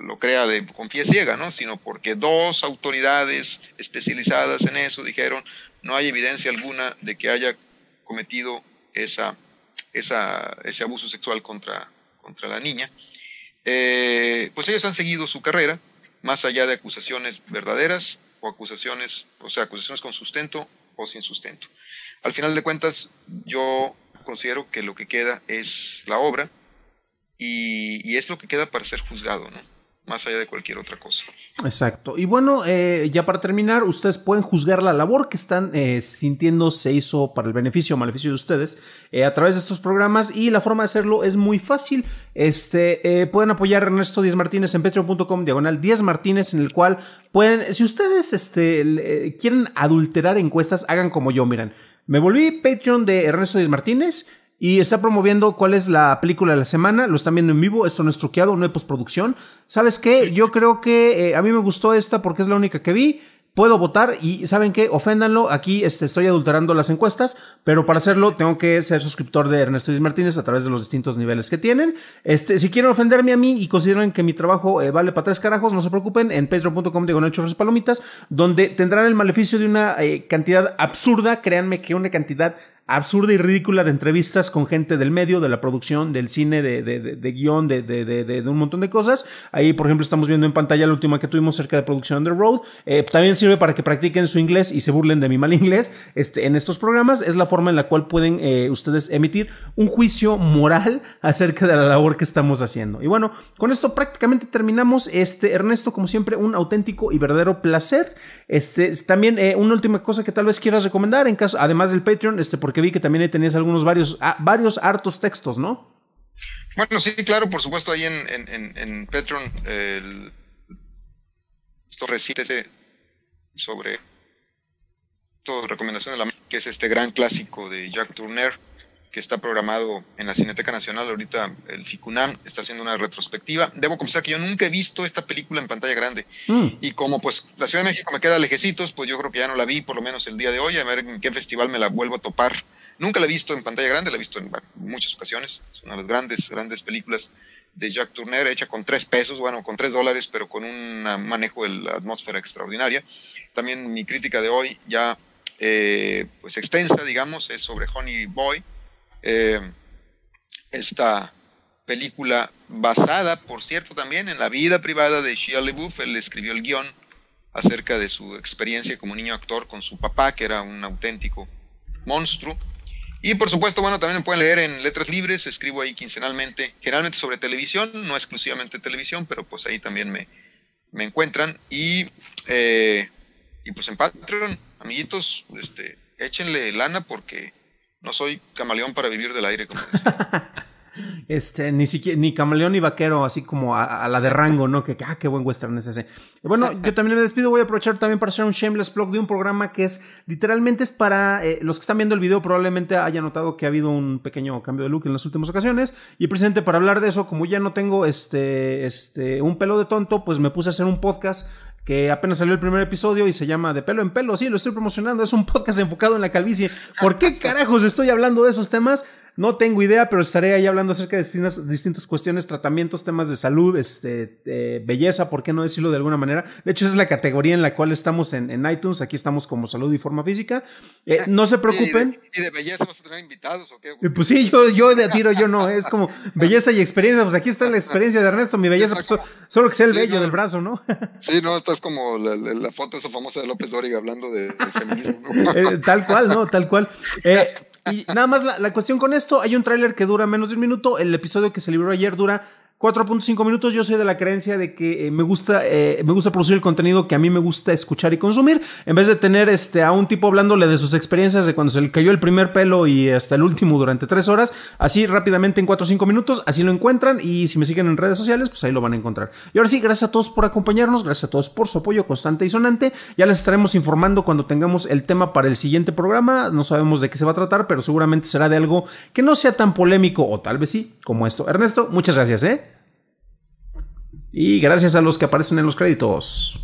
lo crea de, con pie ciega, ¿no? sino porque dos autoridades especializadas en eso dijeron, no hay evidencia alguna de que haya cometido esa, esa, ese abuso sexual contra, contra la niña. Eh, pues ellos han seguido su carrera, más allá de acusaciones verdaderas o acusaciones, o sea, acusaciones con sustento o sin sustento. Al final de cuentas, yo considero que lo que queda es la obra y, es lo que queda para ser juzgado, ¿no? Más allá de cualquier otra cosa. Exacto. Y bueno, eh, ya para terminar, ustedes pueden juzgar la labor que están eh, sintiendo se hizo para el beneficio o maleficio de ustedes eh, a través de estos programas y la forma de hacerlo es muy fácil. Este, pueden apoyar a Ernesto Díaz Martínez en patreon.com diagonal Díaz Martínez en el cual pueden, si ustedes este, quieren adulterar encuestas, hagan como yo, miren. Me volví Patreon de Ernesto Díaz Martínez y está promoviendo cuál es la película de la semana. Lo están viendo en vivo, esto no es truqueado, no hay postproducción. ¿Sabes qué? Yo creo que eh, a mí me gustó esta porque es la única que vi. Puedo votar y ¿saben qué? Oféndanlo. Aquí este, estoy adulterando las encuestas, pero para hacerlo tengo que ser suscriptor de Ernesto Díaz Martínez a través de los distintos niveles que tienen. Este, si quieren ofenderme a mí y consideran que mi trabajo eh, vale para tres carajos, no se preocupen, en patreon.com digo chorros palomitas, donde tendrán el maleficio de una eh, cantidad absurda, créanme que una cantidad absurda y ridícula de entrevistas con gente del medio, de la producción, del cine, de, de, de, guion, de, de, un montón de cosas. Ahí, por ejemplo, estamos viendo en pantalla la última que tuvimos cerca de producción on the road. Eh, también sirve para que practiquen su inglés y se burlen de mi mal inglés este, en estos programas. Es la forma en la cual pueden eh, ustedes emitir un juicio moral acerca de la labor que estamos haciendo. Y bueno, con esto prácticamente terminamos. Este, Ernesto, como siempre, un auténtico y verdadero placer. Este, también eh, una última cosa que tal vez quieras recomendar, en caso, además del Patreon, este, porque que vi que también tenías algunos varios, ah, varios hartos textos, ¿no? Bueno, sí, claro, por supuesto, ahí en, en, en Patreon, el, esto reciente sobre todo recomendación de la que es este gran clásico de Jack Turner que está programado en la Cineteca Nacional. Ahorita el FICUNAM está haciendo una retrospectiva. Debo confesar que yo nunca he visto esta película en pantalla grande. Mm. Y como pues la Ciudad de México me queda lejecitos, pues yo creo que ya no la vi, por lo menos el día de hoy, a ver en qué festival me la vuelvo a topar. Nunca la he visto en pantalla grande, la he visto en muchas ocasiones. Es una de las grandes, grandes películas de Jack Turner, hecha con tres pesos, bueno, con tres dólares, pero con un manejo de la atmósfera extraordinaria. También mi crítica de hoy, ya eh, pues extensa, digamos, es sobre Honey Boy, eh, esta película basada, por cierto, también en la vida privada de Shia LaBeouf. Él escribió el guion acerca de su experiencia como niño actor con su papá, que era un auténtico monstruo. Y por supuesto, bueno, también pueden leer en Letras Libres, escribo ahí quincenalmente, generalmente sobre televisión, no exclusivamente televisión, pero pues ahí también me, me encuentran. Y, eh, y pues en Patreon, amiguitos, este, échenle lana porque no soy camaleón para vivir del aire, como Este, ni siquiera, ni camaleón ni vaquero, así como a, la de rango, ¿no? Que, ah, qué buen western es ese. Bueno, yo también me despido, voy a aprovechar también para hacer un shameless blog de un programa que es, literalmente es para, eh, los que están viendo el video probablemente hayan notado que ha habido un pequeño cambio de look en las últimas ocasiones, y precisamente para hablar de eso, como ya no tengo este, este, un pelo de tonto, pues me puse a hacer un podcast que apenas salió el primer episodio y se llama De pelo en pelo. Sí, lo estoy promocionando. Es un podcast enfocado en la calvicie. ¿Por qué carajos estoy hablando de esos temas? No tengo idea, pero estaré ahí hablando acerca de distintas, distintas cuestiones, tratamientos, temas de salud, este, belleza, ¿por qué no decirlo de alguna manera? De hecho, esa es la categoría en la cual estamos en, iTunes. Aquí estamos como salud y forma física. Eh, no se preocupen. ¿Y de, belleza vas a tener invitados o qué? Eh, pues sí, yo, yo de tiro, yo no. Es como belleza y experiencia. Pues aquí está la experiencia de Ernesto. Mi belleza, pues, solo que sea el vello del brazo, ¿no? sí, no, esta es como la, foto esa famosa de López Dóriga hablando de, feminismo. Eh, tal cual, ¿no? Tal cual. Eh, y nada más la, la, cuestión con esto, hay un tráiler que dura menos de un minuto, el episodio que se libró ayer dura 4.5 minutos. Yo soy de la creencia de que eh, me gusta eh, me gusta producir el contenido que a mí me gusta escuchar y consumir, en vez de tener este a un tipo hablándole de sus experiencias de cuando se le cayó el primer pelo y hasta el último durante tres horas, así rápidamente en 4 o 5 minutos, así lo encuentran y si me siguen en redes sociales, pues ahí lo van a encontrar. Y ahora sí, gracias a todos por acompañarnos, gracias a todos por su apoyo constante y sonante. Ya les estaremos informando cuando tengamos el tema para el siguiente programa. No sabemos de qué se va a tratar, pero seguramente será de algo que no sea tan polémico o tal vez sí, como esto. Ernesto, muchas gracias, ¿eh? Y gracias a los que aparecen en los créditos.